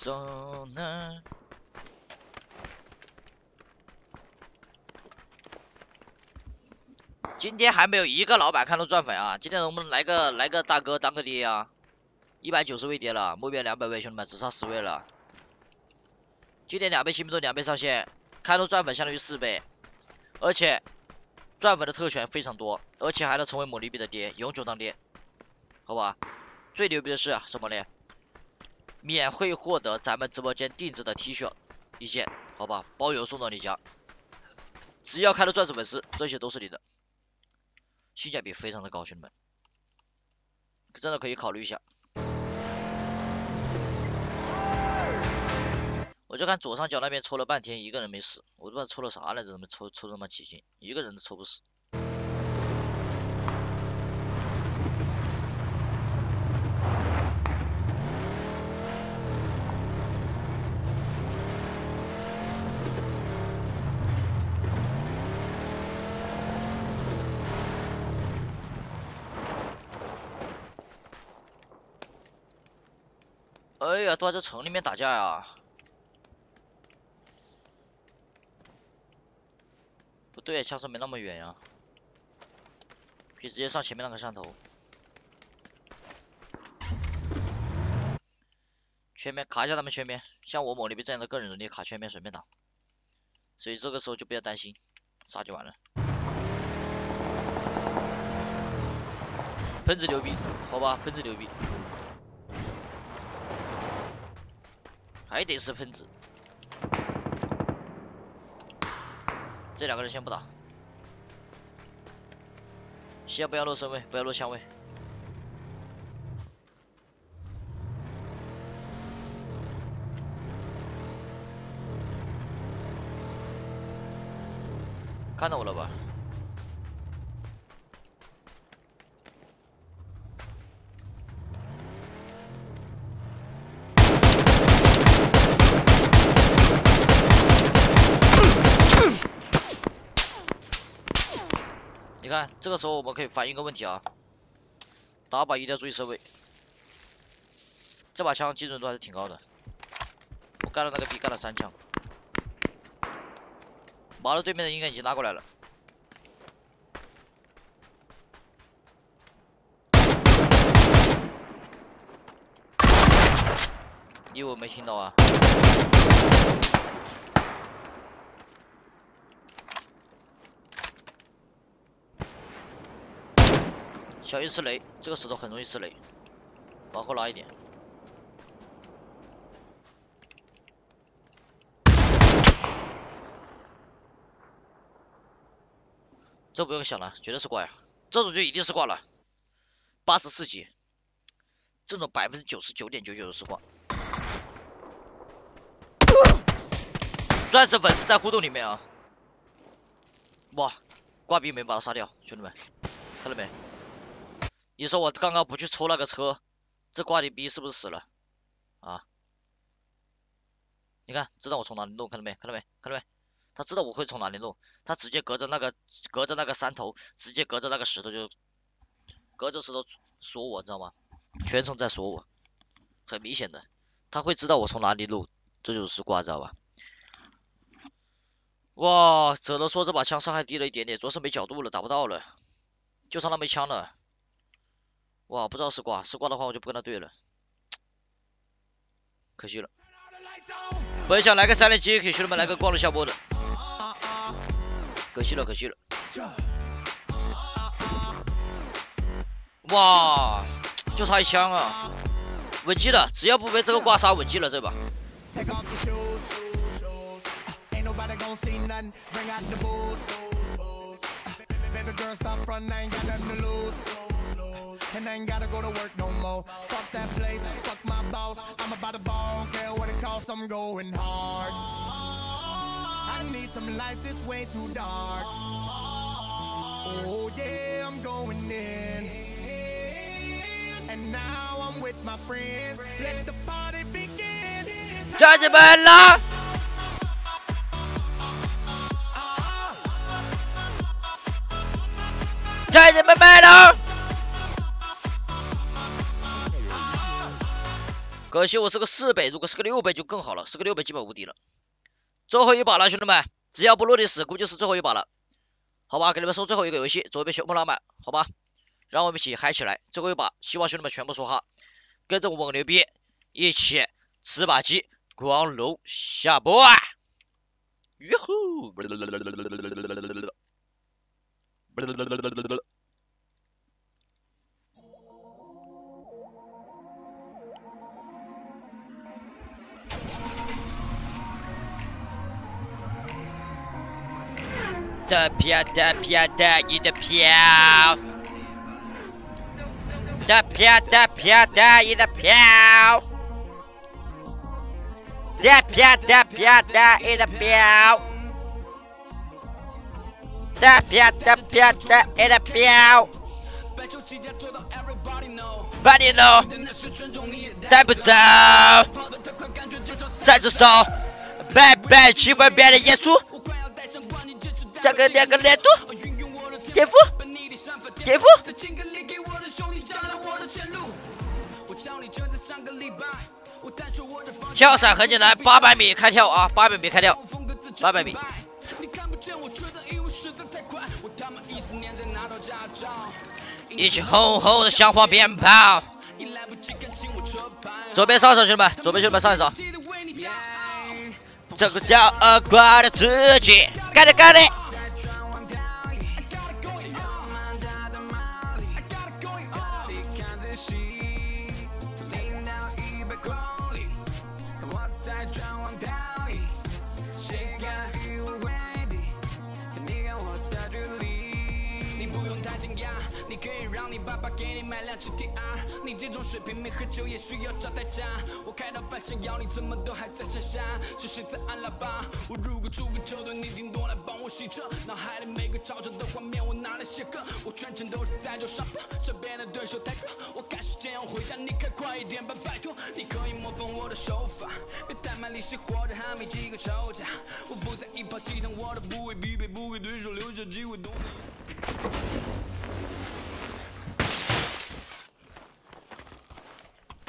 那首呢？今天还没有一个老板看到钻粉啊！今天能不能来个来个大哥当个爹啊？一百九十位爹了，目标两百位，兄弟们只差十位了。今天两倍新兵都两倍上限，开通钻粉相当于四倍，而且钻粉的特权非常多，而且还能成为魔力币的爹，永久当爹，好吧？最牛逼的是什么呢？免费获得咱们直播间定制的 T 恤一件，好吧，包邮送到你家。只要开了钻石粉丝，这些都是你的，性价比非常的高，兄弟们，真的可以考虑一下。我就看左上角那边抽了半天，一个人没死，我都不知道抽了啥来着，怎么抽抽那么起劲，一个人都抽不死。对呀，都在这城里面打架呀！不对，枪声没那么远呀，可以直接上前面那个山头。全面卡一下他们全面，像我某力币这样的个人能力卡圈面随便打，所以这个时候就不要担心，杀就完了。喷子牛逼，好吧，喷子牛逼。还得是喷子，这两个人先不打，先不要落身位，不要落枪位，看到我了吧？这个时候我们可以反映一个问题啊。打靶一定要注意射位这把枪精准度还是挺高的。我干了那个逼干了三枪。马路对面的应该已经拉过来了。你以为我没听到啊。小心吃雷，这个石头很容易吃雷，往后拉一点。这不用想了，绝对是挂呀！这种就一定是挂了，八十四级，这种百分之九十九点九九都是挂。钻石粉丝在互动里面啊！哇，挂逼没把他杀掉，兄弟们，看到没？你说我刚刚不去抽那个车，这挂的逼是不是死了？啊？你看，知道我从哪里弄，看到没？看到没？看到没？他知道我会从哪里弄，他直接隔着那个隔着那个山头，直接隔着那个石头就隔着石头锁我，知道吗？全程在锁我，很明显的，他会知道我从哪里弄，这就是挂，知道吧？哇，只能说这把枪伤害低了一点点，主要是没角度了，打不到了，就差那么一枪了。哇，不知道是挂，是挂的话我就不跟他对了，可惜了。本想来个三连击，给兄弟们来个光荣下播的，可惜了，可惜了。哇，就差一枪啊，稳机了，只要不被这个挂杀，稳机了这把。and I ain't gotta go to work no more. Fuck that place, fuck my boss. I'm about to ball, care what it costs, I'm going hard. I need some lights, it's way too dark. Oh yeah, I'm going in. And now I'm with my friends. Let the party begin. Judge Bella! 可惜我是个四倍，如果是个六倍就更好了，是个六倍基本无敌了。最后一把了，兄弟们，只要不落地死，估计是最后一把了。好吧，给你们送最后一个游戏，左边熊猫老板，好吧，让我们一起嗨起来。最后一把，希望兄弟们全部说哈，跟着我猛牛逼，一起吃把鸡，光荣下播啊！哟吼！的票的票的你的票，的票的票的你的票，的票的票的你的票。的票的票的你的票。Body low，带不走，再着手，拜拜，气氛变得严肃。加个两个难度，天赋，天赋。跳伞很简单，八百米开跳啊，八百米开跳，八百米。一起红红的像放鞭炮。左边上手，兄弟们，左边兄弟们上一手。这个骄傲挂的自己，干的干的爸爸给。你买辆 GTR，你这种水平没喝酒也需要找代驾。我开到半山腰，你怎么都还在山下？是谁在按喇叭？我如果租个车队，你顶多来帮我洗车。脑海里每个吵着的画面，我拿来写歌。我全程都是在酒上，身边的对手太热。我赶时间要回家，你开快一点吧，拜托。你可以模仿我的手法，别太卖力气，或者还没几个仇家。我不在意跑几趟，我都不会疲惫，不给对手留下机会躲你。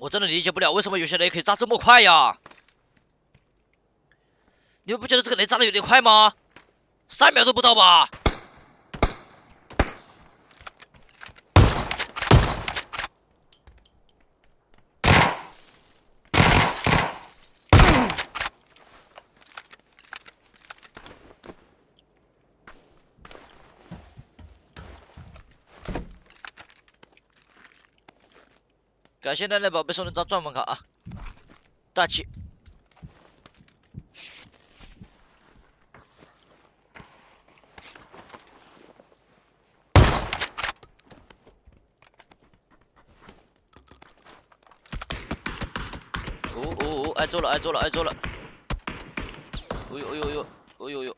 我真的理解不了，为什么有些雷可以炸这么快呀？你们不觉得这个雷炸的有点快吗？三秒都不到吧？感谢奶奶宝贝送的张钻粉卡啊！大气。哦哦哦，挨揍了，挨揍了，挨揍了！哦呦哦呦呦，哦呦呦！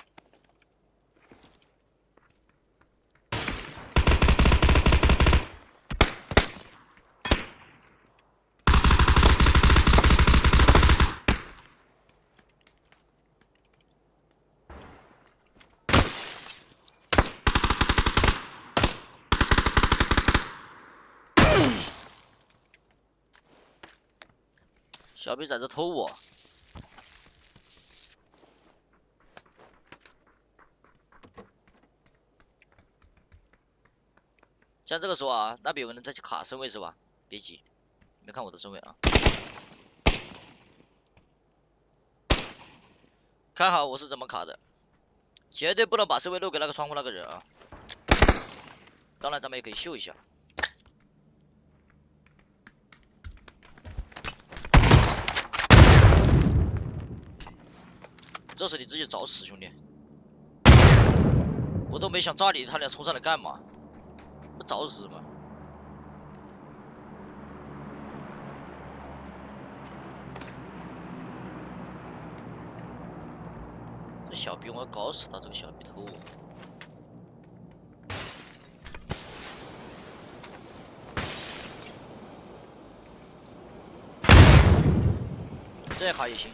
小逼崽子偷我！像这个时候啊，那边有个人在卡身位是吧？别急，你没看我的身位啊。看好我是怎么卡的，绝对不能把身位漏给那个窗户那个人啊！当然，咱们也可以秀一下。这是你自己找死，兄弟！我都没想炸你，他俩冲上来干嘛？不找死吗？这小逼，我要搞死他！这个小逼头！这卡也行。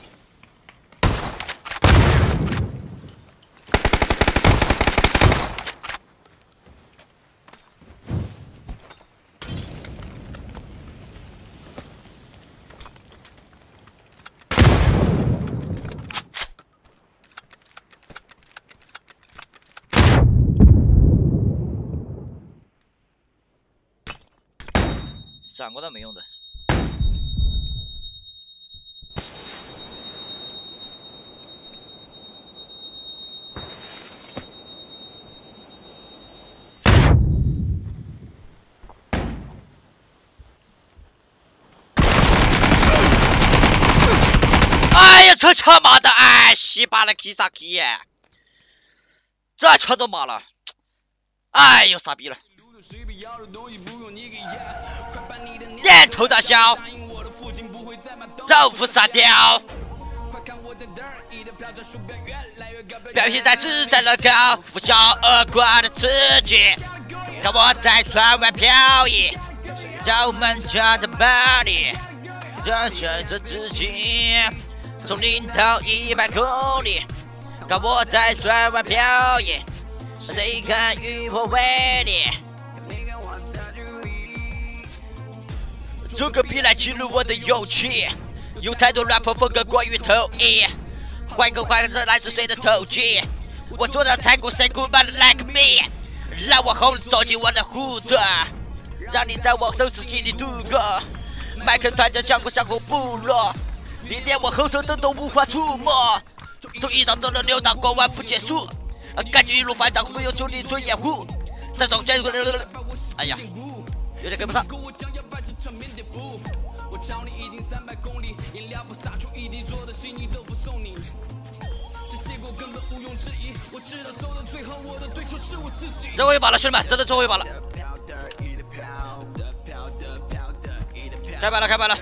闪过倒没用的。哎呀，这他妈的，哎，稀巴烂 K 啥 K 呀？这全都麻了，哎呦，傻逼了！年头大小，豆腐沙雕，表现在自在乐高，不骄而挂的刺激。看我在窗外飘逸，在我们家的巴黎，表现着自己，从零到一百公里。看我在窗外飘逸，谁敢与我为敌？这个比来激怒我的勇气，有太多 rapper 风格过于统一，换个换个来自谁的投机？我做的太过 say goodbye like me，让我红走进我的胡子，让你在我手指心里度过。麦克团着相互相互部落，你连我后头灯都无法触摸。从一到走了六道过完不结束，感觉一路反掌没有兄弟做掩护，在中间，哎呀，有点跟不上。找你已经三百公里饮料不洒出一滴做的稀泥都不送你。这结果根本毋庸置疑我知道走到最后我的对手是我自己。最后一把了兄弟们真的最后一把了。开摆了开摆了。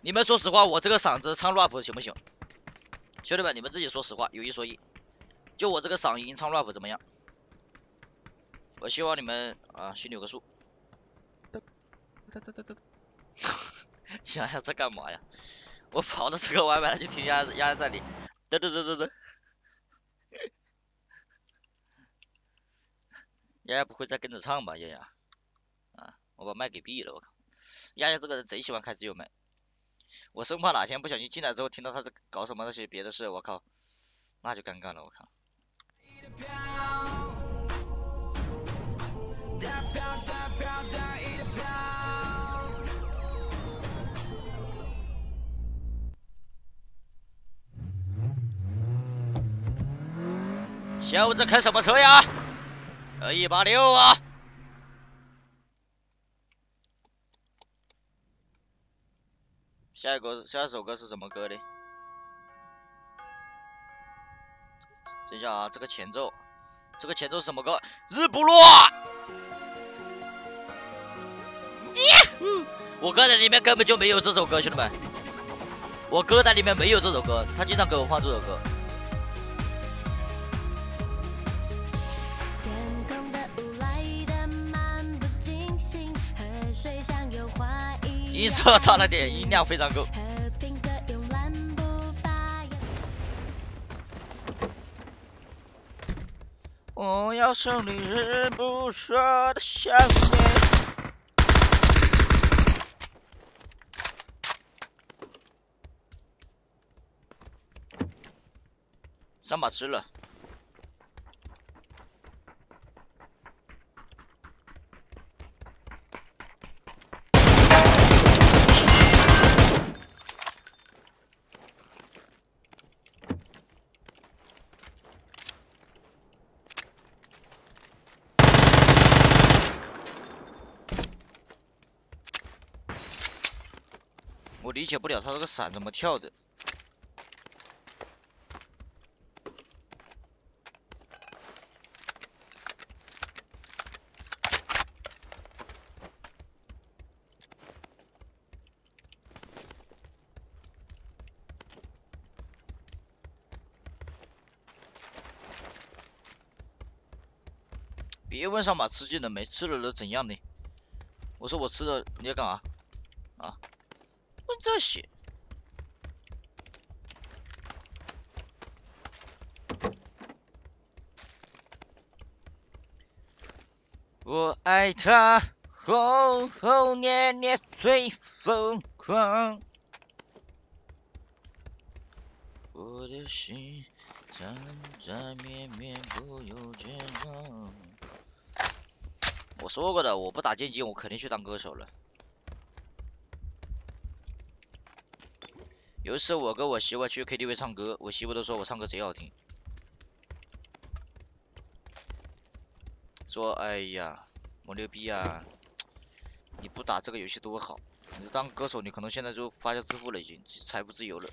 你们说实话我这个嗓子唱 rap 行不行？兄弟们你们自己说实话有一说一。就我这个嗓音唱 rap 怎么样？我希望你们啊心里有个数。想想在干嘛呀？我跑到这个外卖就停压压在这里。噔噔噔噔噔。丫丫不会再跟着唱吧？丫丫，啊，我把麦给闭了，我靠！丫丫这个人贼喜欢开自由麦，我生怕哪天不小心进来之后听到他在搞什么那些别的事，我靠，那就尴尬了，我靠。小子开什么车呀？呃，一八六啊。下一个下一首歌是什么歌呢？等一下啊，这个前奏，这个前奏是什么歌？日不落。我歌单里面根本就没有这首歌，兄弟们。我歌单里面没有这首歌，他经常给我放这首歌。音色差了点，音量非常够。我要胜利日不舍的想念。上把吃了。我理解不了他这个伞怎么跳的。别上把吃进了没，吃了能怎样呢？我说我吃了，你要干嘛？啊？问这些？我爱他，轰轰烈烈最疯狂，我的心缠缠绵绵不由天。我说过的，我不打剑姬，我肯定去当歌手了。有一次我跟我媳妇去 KTV 唱歌，我媳妇都说我唱歌贼好听，说哎呀，我牛逼啊！你不打这个游戏多好，你当歌手你可能现在就发家致富了，已经财富自由了。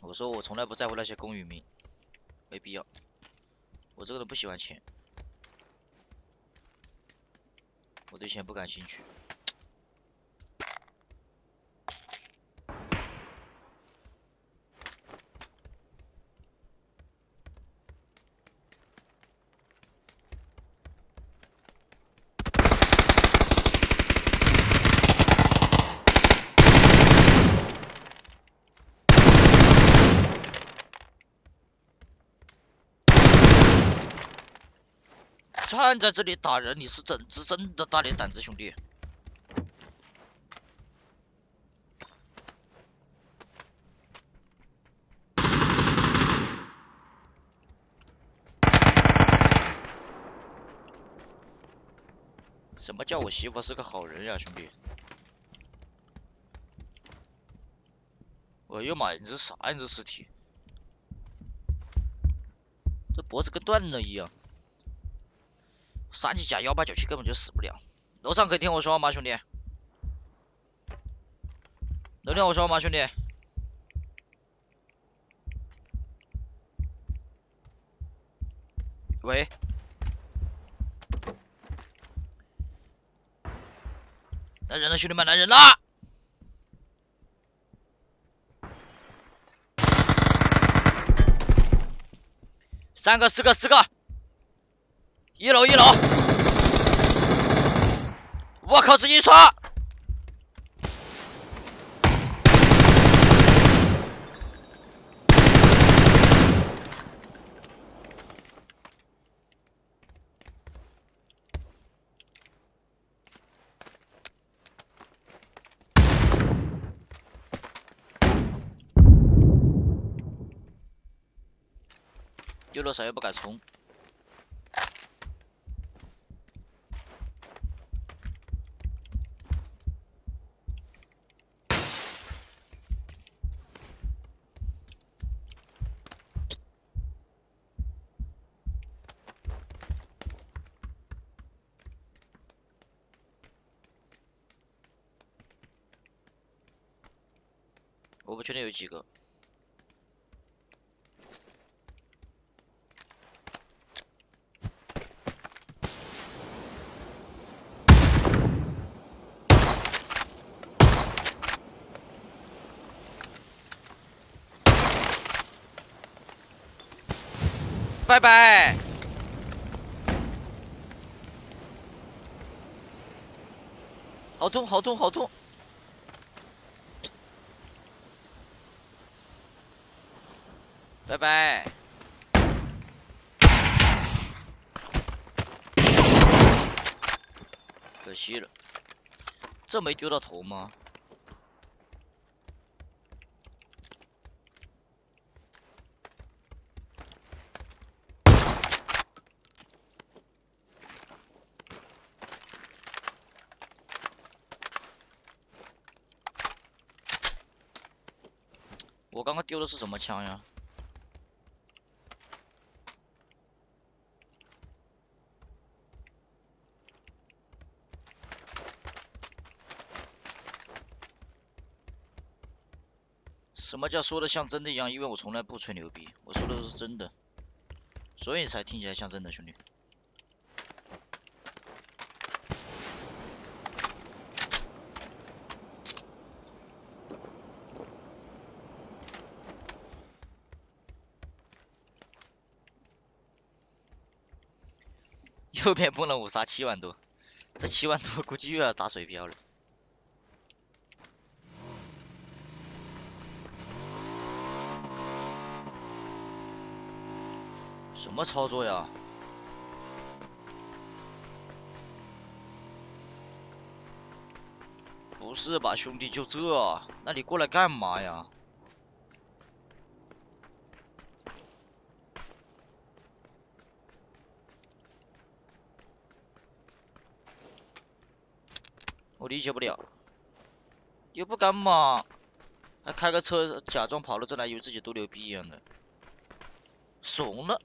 我说我从来不在乎那些功与名，没必要，我这个人不喜欢钱。我我对钱不感兴趣。站在这里打人，你是真是真的大点胆子，兄弟！什么叫我媳妇是个好人呀，兄弟？哎呦妈呀，你这啥呀？这尸体，这脖子跟断了一样。三级甲幺八九七根本就死不了，楼上可以听我说话吗，兄弟？能听我说话吗，兄弟？喂？来人了，兄弟们，来人了！三个，四个，四个。一楼，一楼！我靠直接刷！丢了手也不敢冲有几个。拜拜。好痛，好痛，好痛！拜拜。可惜了，这没丢到头吗？我刚刚丢的是什么枪呀？什么叫说的像真的一样？因为我从来不吹牛逼，我说的都是真的，所以才听起来像真的，兄弟。右边崩了五杀七万多，这七万多估计又要打水漂了。什么操作呀？不是吧，兄弟，就这？那你过来干嘛呀？我理解不了，又不干嘛，还开个车假装跑到这来，以为自己多牛逼一样的，怂了。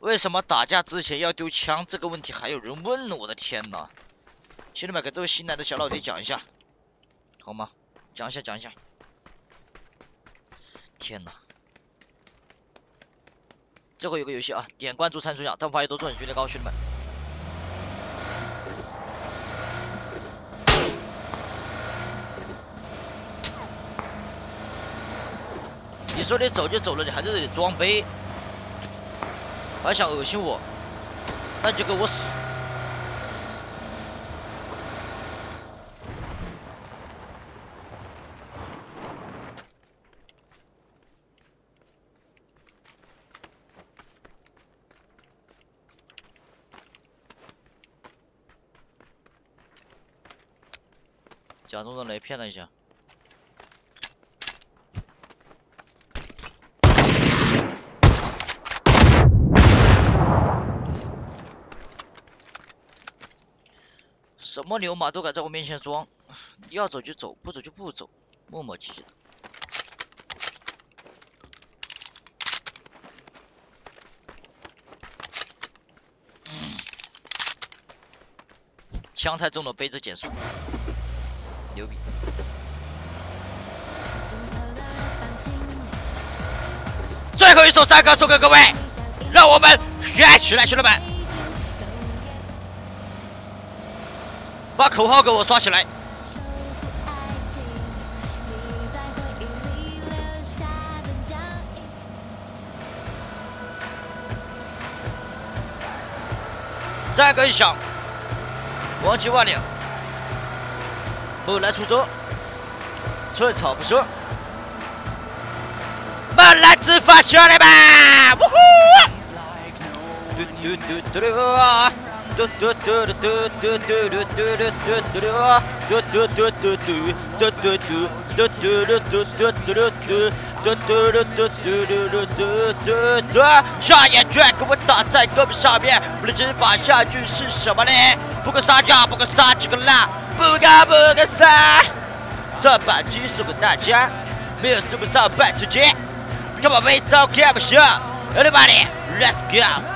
为什么打架之前要丢枪？这个问题还有人问呢！我的天呐！兄弟们，给这位新来的小老弟讲一下，好吗？讲一下，讲一下。天呐！最后一个游戏啊，点关注、参与奖，但发有多做点兄弟高，兄弟们。你说你走就走了，你还在这里装杯？还想恶心我，那就给我死！假装的雷骗他一下。什么牛马都敢在我面前装，要走就走，不走就不走，磨磨唧唧的。枪太重了，杯子减速，牛逼！最后一首山歌送给各位，让我们嗨起来，兄弟们！把口号给我刷起来！再跟响，光气万两，木兰出走，寸草不生，木兰之法兄弟们，呜呼！嘟嘟嘟嘟嘟！嘟嘟嘟嘟嘟嘟嘟嘟嘟嘟嘟嘟嘟嘟啊嘟嘟嘟嘟嘟嘟嘟嘟嘟嘟嘟嘟嘟嘟嘟嘟嘟。嘟嘟嘟嘟嘟嘟嘟嘟嘟嘟！下眼圈给我打在胳膊上面，我的指法下句是什么嘞？不可撒娇，不可撒这个辣，不可不可撒！这把机送给大家，没有送不上半直接。Come on, we talk game show, everybody, let's go.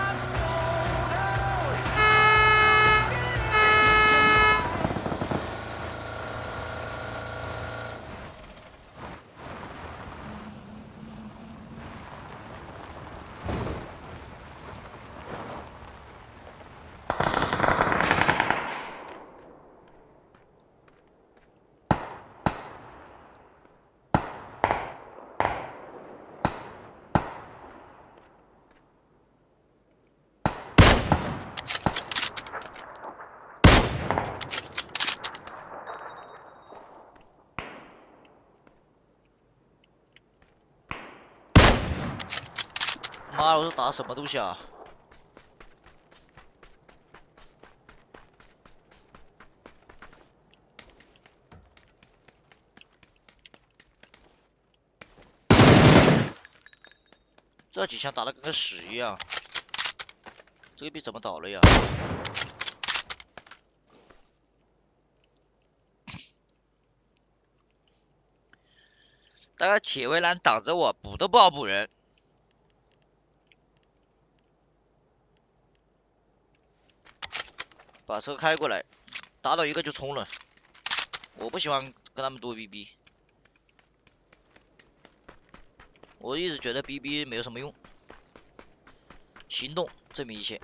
妈，我是打什么东西啊？这几枪打的跟个屎一样，这个币怎么倒了呀？大个铁围栏挡着我，补都不好补人。把车开过来，打倒一个就冲了。我不喜欢跟他们多逼逼，我一直觉得逼逼没有什么用，行动证明一切。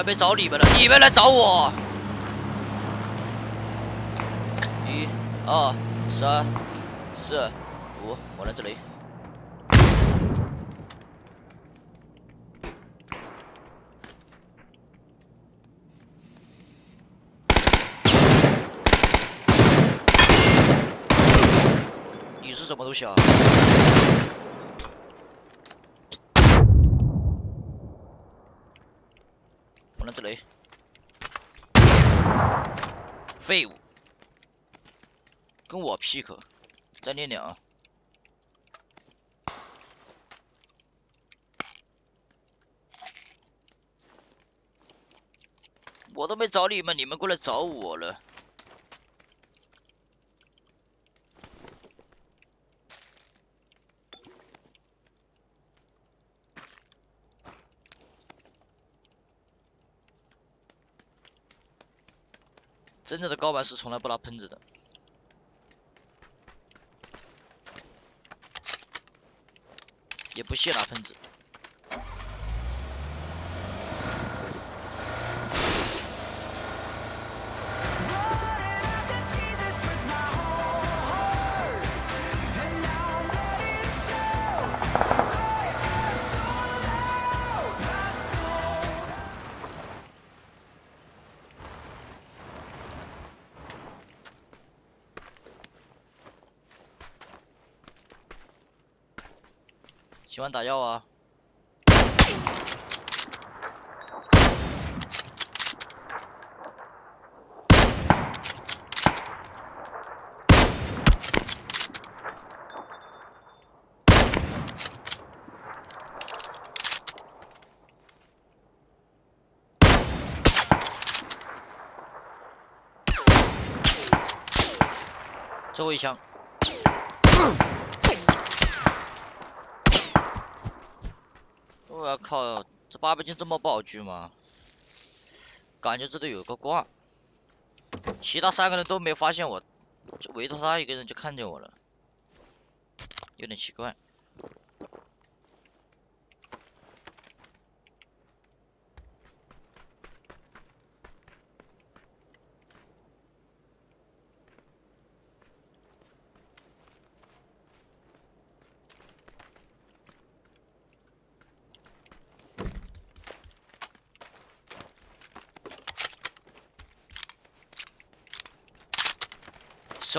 还没找你们呢，你们来找我！一、二、三、四、五，我来这里。你是什么东西啊？雷，废物，跟我 pick，再练练啊！我都没找你们，你们过来找我了。真正的高玩是从来不拿喷子的，也不屑拿喷子。喜欢打药啊！最后一枪。我靠，这八百斤这么不好狙吗？感觉这里有个挂，其他三个人都没发现我，就唯独他一个人就看见我了，有点奇怪。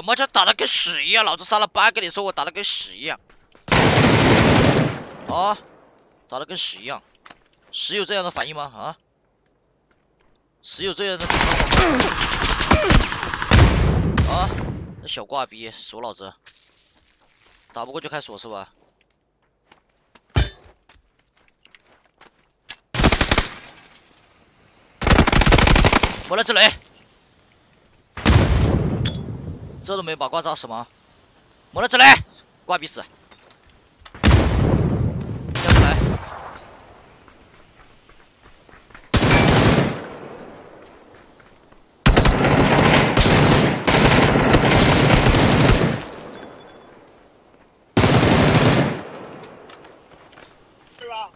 什么叫打的跟屎一样？老子杀了八个，你说我打的跟屎一样？啊，打的跟屎一样，屎有这样的反应吗？啊，屎有这样的反应吗？啊，那小挂逼锁老子，打不过就开锁是吧？我来这里。这都没把挂炸死吗？摩托车来，挂逼死！是吧？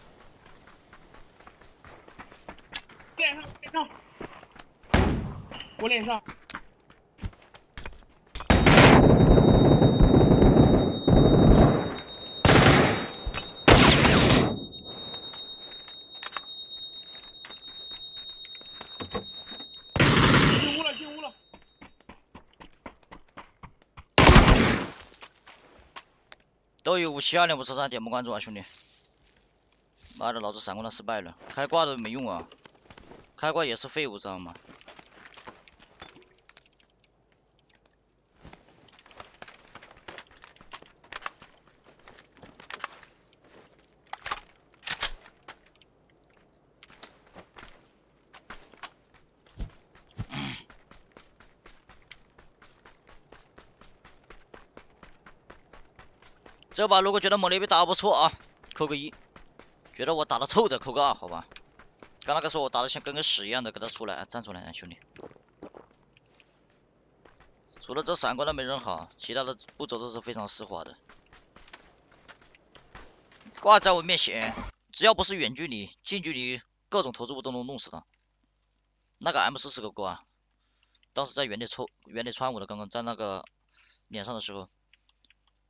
脸上，脸上，我脸上。进屋了，进屋了。都有五七二零五十三，点不关注啊，兄弟！妈的，老子闪光弹失败了，开挂都没用啊，开挂也是废物，知道吗？这把如果觉得猛烈比打的不错啊，扣个一；觉得我打的臭的，扣个二，好吧？刚那个说我打的像跟个屎一样的，给他出来，站出来，兄弟。除了这闪光弹没扔好，其他的步骤都是非常丝滑的。挂在我面前，只要不是远距离，近距离各种投掷物都能弄死他。那个 M 四是个挂，当时在原地抽、原地穿我的，刚刚在那个脸上的时候，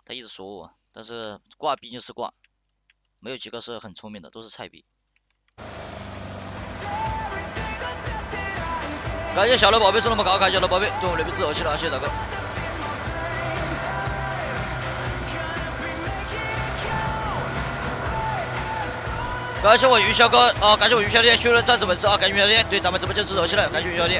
他一直锁我。但是挂毕竟是挂，没有几个是很聪明的，都是菜逼。感谢小乐宝贝送那么高，感谢小乐宝贝对我们牛逼自豪气了，谢谢大哥。感谢我云霄哥啊，感谢我云霄弟去了战士粉丝啊，感谢云霄弟对咱们直播间支持起来，感谢云霄弟。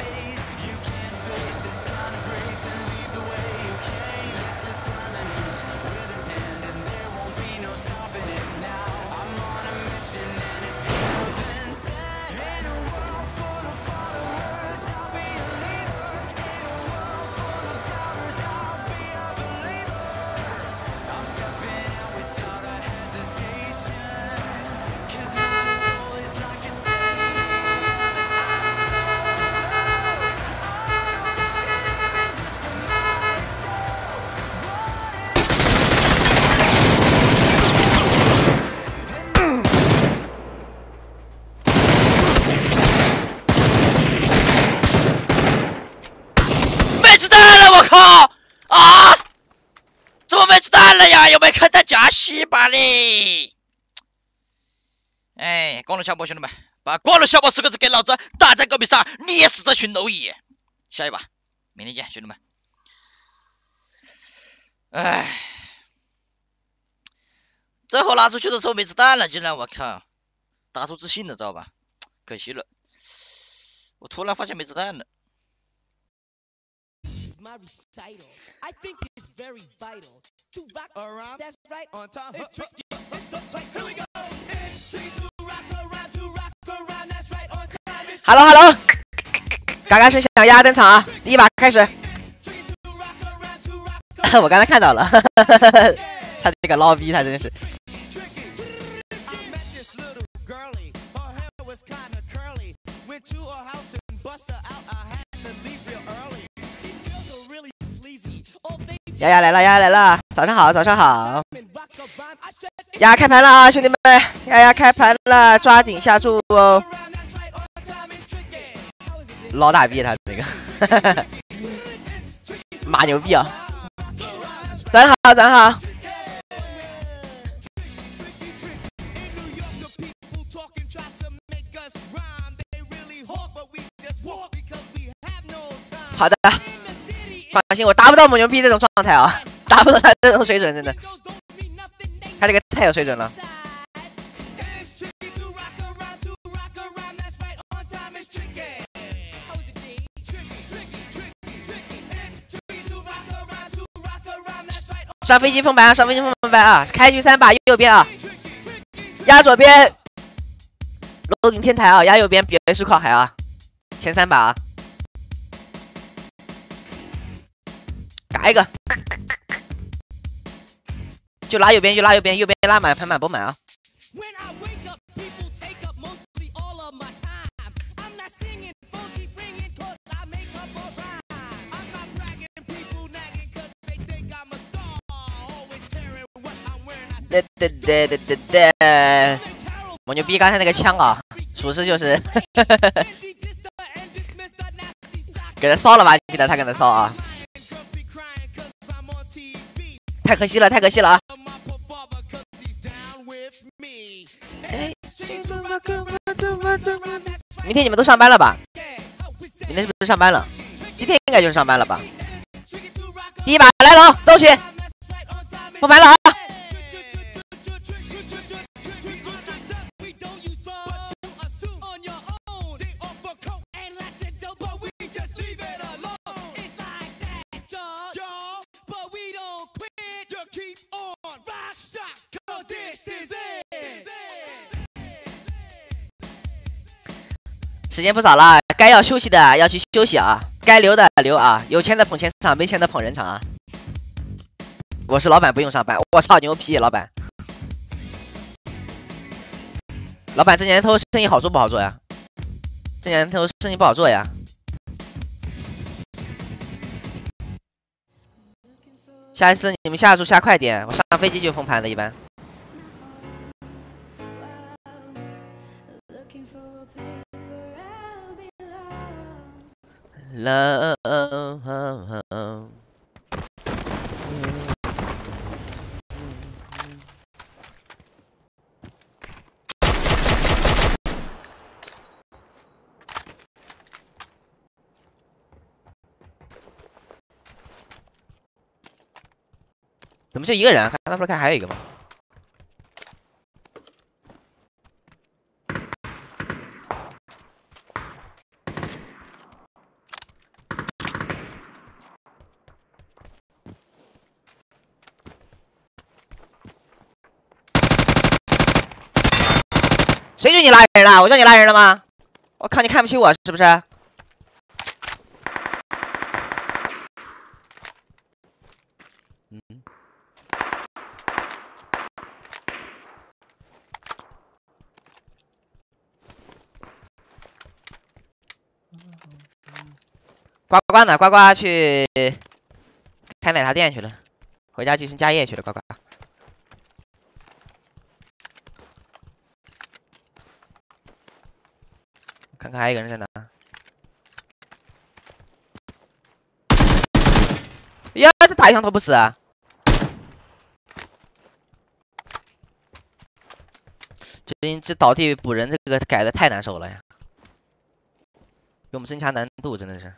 光荣下播，兄弟们，把“光荣下播”四个字给老子打在隔壁上，捏死这群蝼蚁！下一把，明天见，兄弟们。哎，最后拿出去的时候没子弹了，竟然我靠，打出自信了，知道吧？可惜了，我突然发现没子弹了。my recital. I think it's very vital to rock around. That's right. on time. It's tricky. It's the fight. Here we go. Hello Hello，刚刚是想鸭登场啊，第一把开始，我刚才看到了，他这个捞逼他真的是，丫丫来了，丫丫来了，早上好，早上好，丫丫开盘了啊，兄弟们，丫丫开盘了，抓紧下注哦，老大逼他这个哈哈哈马牛逼啊咱好咱好。好的放心我达不到母牛逼这种状态啊达不到他这种水准真的。他这个太有水准了。上飞机封板啊，上飞机封板啊，开局三把右边啊，压左边，楼顶天台啊，压右边别墅靠海啊，前三把啊，嘎一个，就拉右边，就拉右边，右边拉满，盘满钵满啊。那对对对对对，我牛逼！刚才那个枪啊，属实就是，给他烧了吧，记得他给他烧啊！太可惜了，太可惜了啊！哎，明天你们都上班了吧？明天是不是上班了？今天应该就是上班了吧？第一把来了，走起！不白了啊！时间不早了，该要休息的要去休息啊，该留的留啊，有钱的捧钱场，没钱的捧人场啊。我是老板，不用上班。我操，牛皮，老板！老板，这年头生意好做不好做呀？这年头生意不好做呀。下一次你们下注下快点，我上飞机就封盘的，一般。Love。怎么就一个人啊？刚才不是看还有一个吗？你拉人了？我叫你拉人了吗？我靠，你看不起我是不是？嗯。呱呱呢？呱呱去开奶茶店去了，回家继承家业去了。呱呱。还有一个人在哪？呀，这打一枪都不死啊！最近这倒地补人这个改的太难受了呀，给我们增加难度，真的是。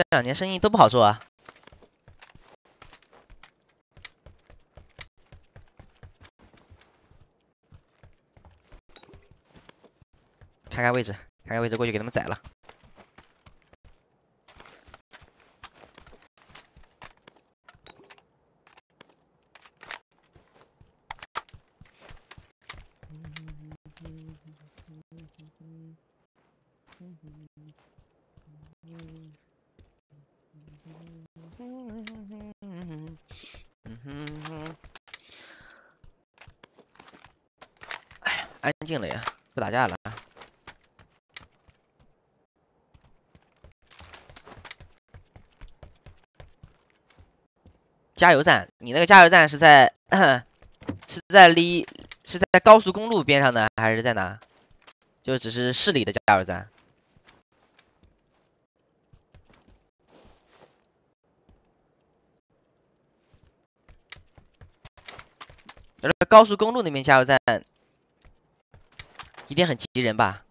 这两年生意都不好做啊。看看位置，看看位置，过去给他们宰了。打架了加油站你那个加油站是在 是在离是在高速公路边上呢还是在哪？就只是市里的加油站。高速公路那边加油站一定很急人吧？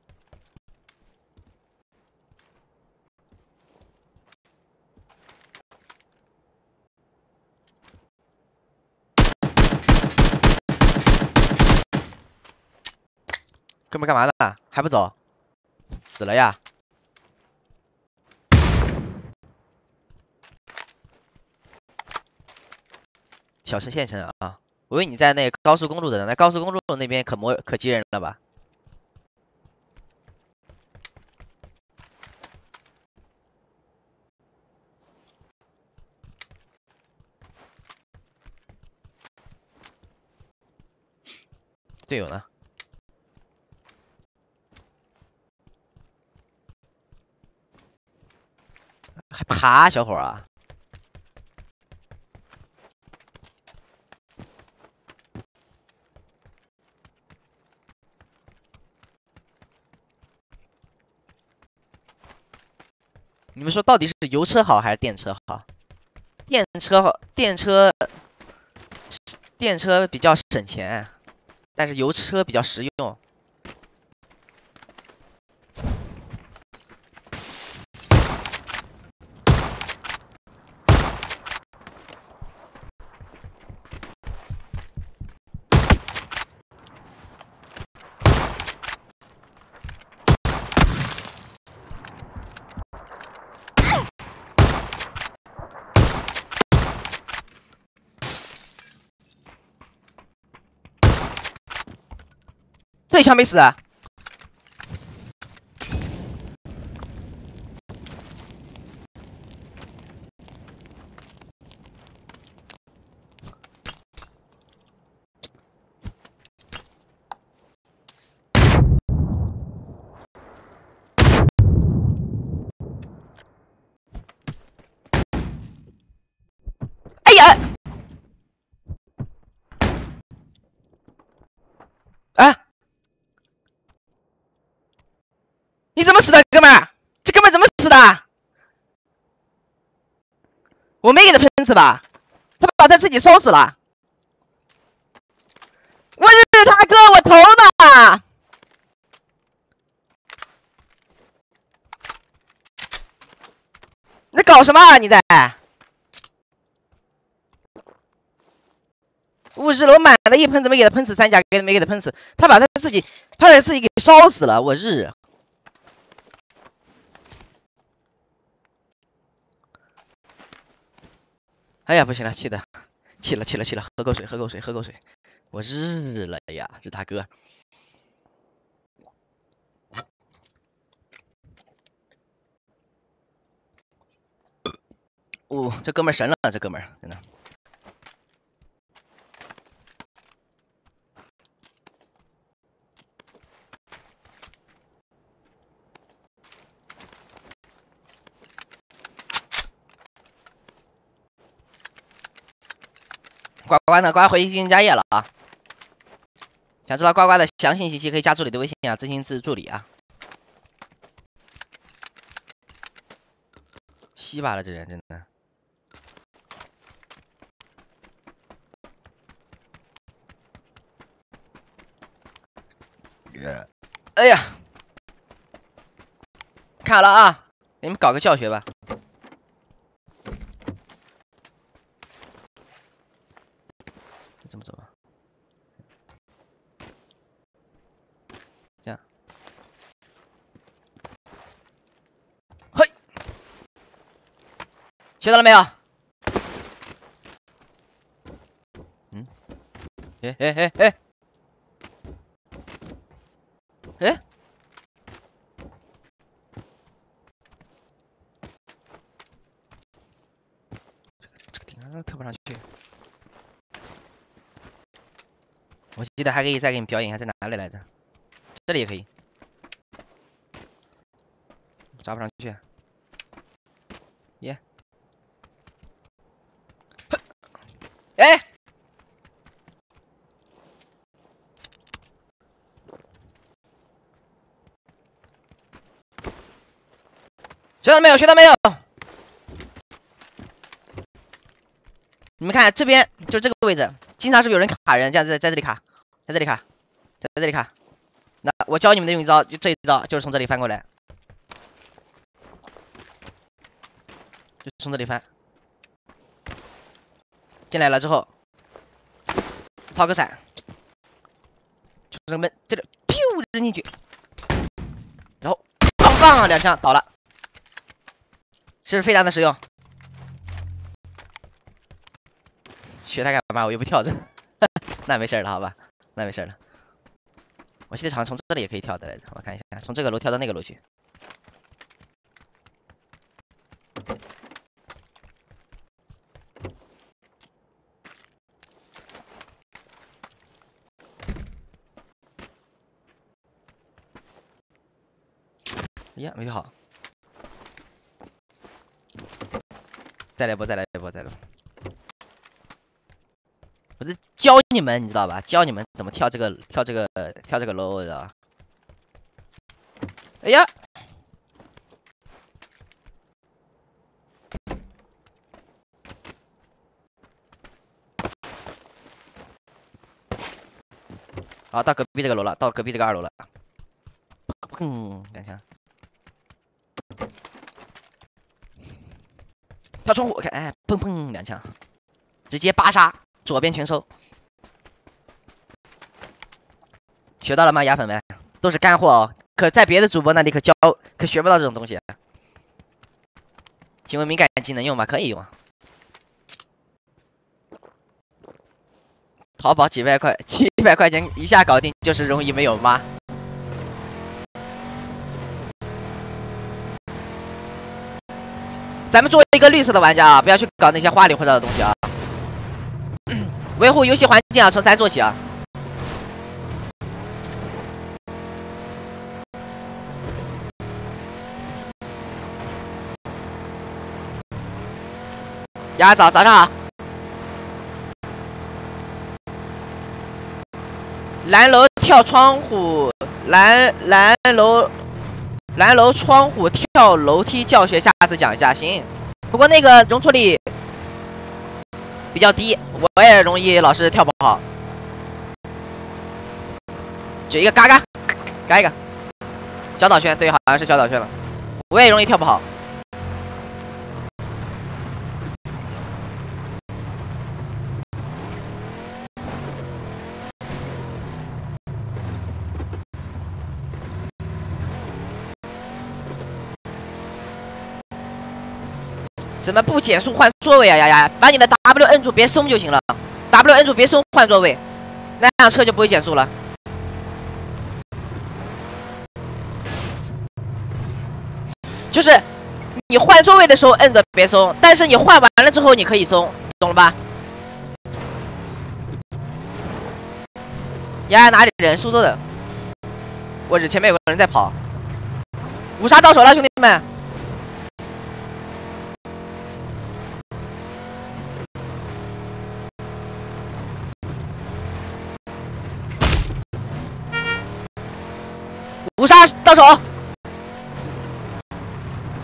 哥们干嘛呢？还不走？死了呀！小城县城啊！我以为你在那高速公路的呢，那高速公路那边可魔可急人了吧？队友呢？还爬，小伙啊！你们说到底是油车好还是电车好？电车好，电车电车比较省钱，但是油车比较实用。这一枪没死啊！哎呀！啊！你怎么死的，哥们儿？这哥们儿怎么死的？我是吧？他把他自己烧死了。我日他哥，我头呢？你在搞什么啊？你在？我日了，我满了一喷，怎么给他喷死三甲？给没给他喷死？他把他自己，他把自己给烧死了。我日！哎呀，不行了，气的，气了，气了，气了，喝口水，喝口水，喝口水，我日了呀，这大哥。哦，这哥们神了，这哥们真的。呱呱呢？呱呱回去进行加业了啊！想知道呱呱的详细信息，可以加助理的微信啊，咨询自助理啊。稀巴了，这人真的。哎呀，看好了啊，给你们搞个教学吧。怎么走啊？这样，嘿，学到了没有？嗯，哎哎哎哎，这个这个顶上跳不上去。我记得还可以再给你表演一下，在哪里来着？这里也可以，抓不上去。耶！哎！学到没有？学到没有？你们看这边，就这个位置，经常是不是有人卡人？这样在在这里卡，在这里卡，在这里卡。那我教你们的用一招，就这一招，就是从这里翻过来，就从这里翻。进来了之后，掏个伞，就这个门这里，噗扔进去，然后棒棒两枪倒了，是不是非常的实用？学他干嘛？我又不跳着，那没事了，好吧？那没事了。我记得好像从这里也可以跳的来着，我看一下，从这个楼跳到那个楼去。哎呀，没跳好。再来一波，再来一波，再来一波。我在教你们，你知道吧？教你们怎么跳这个跳这个跳这个楼，知道吧？哎呀！好，到隔壁这个楼了，到隔壁这个二楼了。砰，两枪。跳窗户，看，哎，砰砰两枪，直接八杀。左边全收，学到了吗，牙粉们？都是干货哦，可在别的主播那里可教，可学不到这种东西。请问敏感肌能用吗？可以用。淘宝几百块，几百块钱一下搞定，就是容易没有吗？咱们作为一个绿色的玩家啊，不要去搞那些花里胡哨的东西啊。维护游戏环境啊，从咱做起啊！呀，早早上好！蓝楼跳窗户，蓝蓝楼蓝楼窗户跳楼梯教学，下次讲一下，行。不过那个容错率。比较低，我也容易老是跳不好。举一个嘎嘎，嘎一个，小岛圈，对，好像是小岛圈了。我也容易跳不好。怎么不减速换座位啊？丫丫，把你的 W 摁住，别松就行了。W 摁住，别松，换座位，那辆车就不会减速了。就是你换座位的时候摁着别松，但是你换完了之后你可以松，懂了吧？丫丫哪里人？苏州的。我这前面有个人在跑。五杀到手了，兄弟们！五杀到手，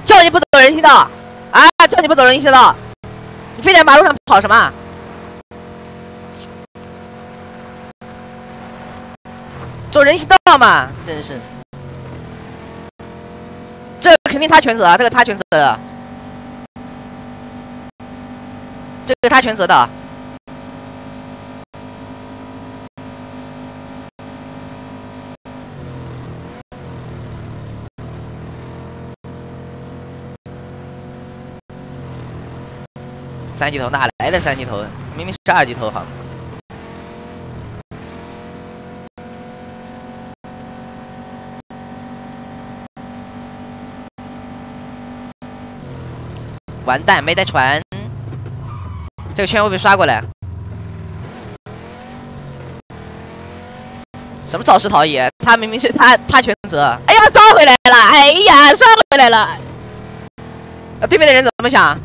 叫你不走人行道啊！叫你不走人行道，你非在马路上跑什么？走人行道嘛，真是！这肯定他全责啊，这个他全责的，这个他全责的。三级头哪来的三级头？明明是二级头好。完蛋，没带船。这个圈会被刷过来。什么肇事逃逸？他明明是他他全责。哎呀，刷回来了！哎呀，刷回来了。啊，对面的人怎么想？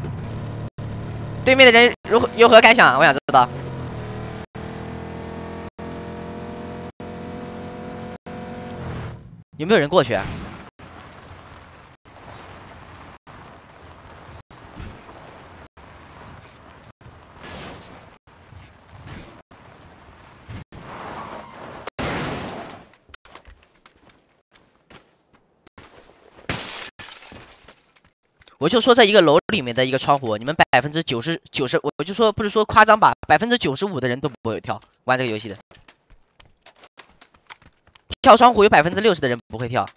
对面的人如何有何感想？我想知道。有没有人过去？我就说这一个楼里面的一个窗户，你们百分之九十九十，我就说不是说夸张吧，百分之九十五的人都不会跳玩这个游戏的。跳窗户有百分之六十的人不会跳，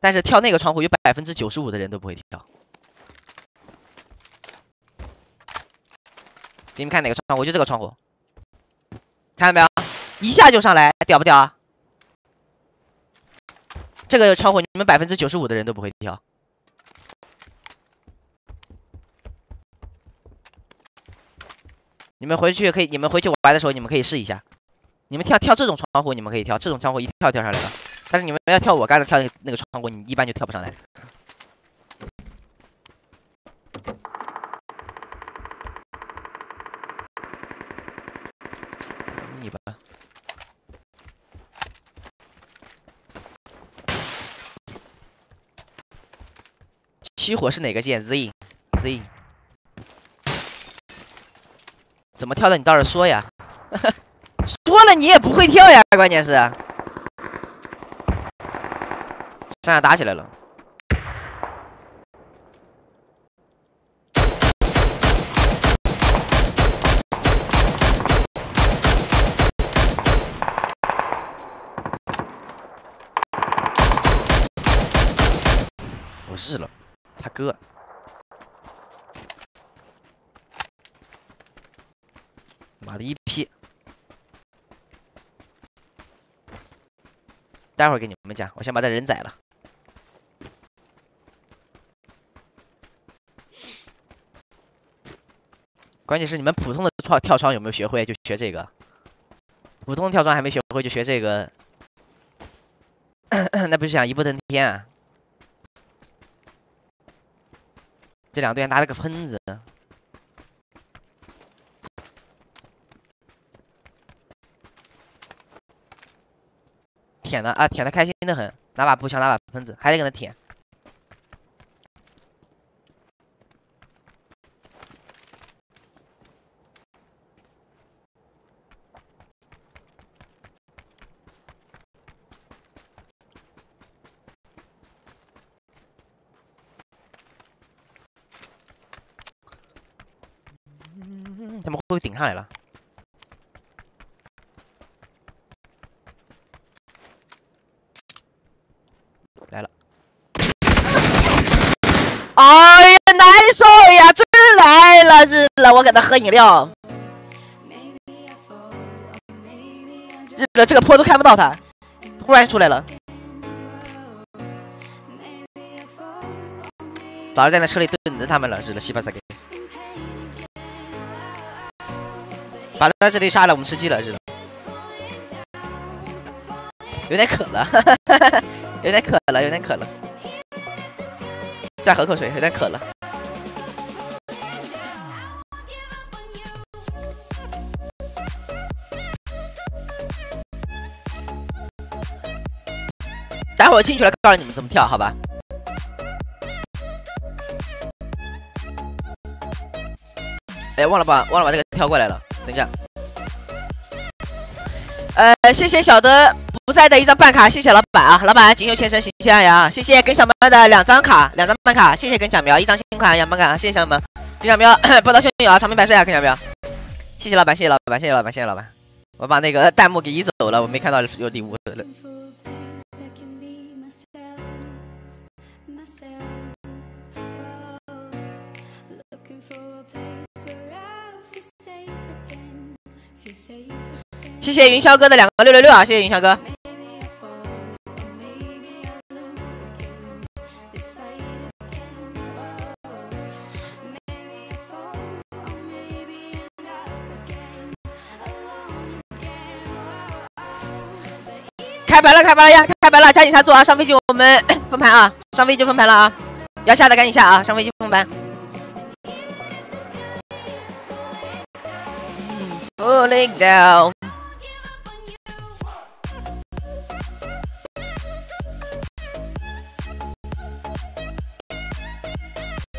但是跳那个窗户有百分之九十五的人都不会跳。给你们看哪个窗户？就这个窗户，看到没有？一下就上来，屌不屌啊？这个窗户你们百分之九十五的人都不会跳。你们回去可以，你们回去玩的时候你们可以试一下。你们跳跳这种窗户，你们可以跳这种窗户，一跳跳上来了。但是你们要跳我刚才跳那个那个窗户，你一般就跳不上来。你吧。起火是哪个键？Z Z。怎么跳的？你倒是说呀！说了你也不会跳呀，关键是。上下打起来了。我日了，他哥。妈的一批，待会儿给你们讲，我先把这人宰了。关键是你们普通的跳跳窗有没有学会？就学这个。普通的跳窗还没学会就学这个，那不是想一步登天啊？这两队还拿了个喷子。舔的啊，舔的开心的很，拿把步枪，拿把喷子，还得跟他舔。他们会不会顶上来了？哎呀，难受呀！真来了，日了，我给他喝饮料。日了，这个坡都看不到他，突然出来了。早就在那车里等着他们了，日了，西巴萨给。把他这里杀了，我们吃鸡了，日了。有点渴了，有点渴了，有点渴了。再喝口水，有点渴了。待会儿进去了，告诉你们怎么跳，好吧？哎，忘了把忘了把这个跳过来了，等一下。呃，谢谢小的不在的一张办卡，谢谢老板啊，老板锦绣前程，喜气洋洋。谢谢跟小苗的两张卡，两张办卡，谢谢跟小苗一张新款羊办卡，谢谢小苗，跟小苗报道兄弟啊，长命百岁啊，跟小苗。谢谢老板，谢谢老板，谢谢老板，谢谢老板。我把那个弹幕给移走了，我没看到有礼物了。谢谢云霄哥的两个六六六啊！谢谢云霄哥。开牌了，开牌了呀！开牌了，加紧下注啊！上飞机，我们分牌啊！上飞机就分牌了啊！要下的赶紧下啊！上飞机分牌。holy god。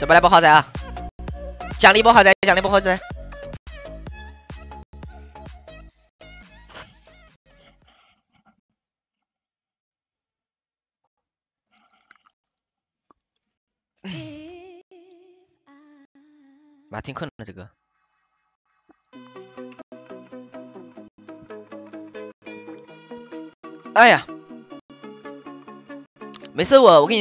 怎么来波豪仔啊！奖励一波豪仔，奖励一波豪仔。妈挺困了这个。哎呀，没事，我我给你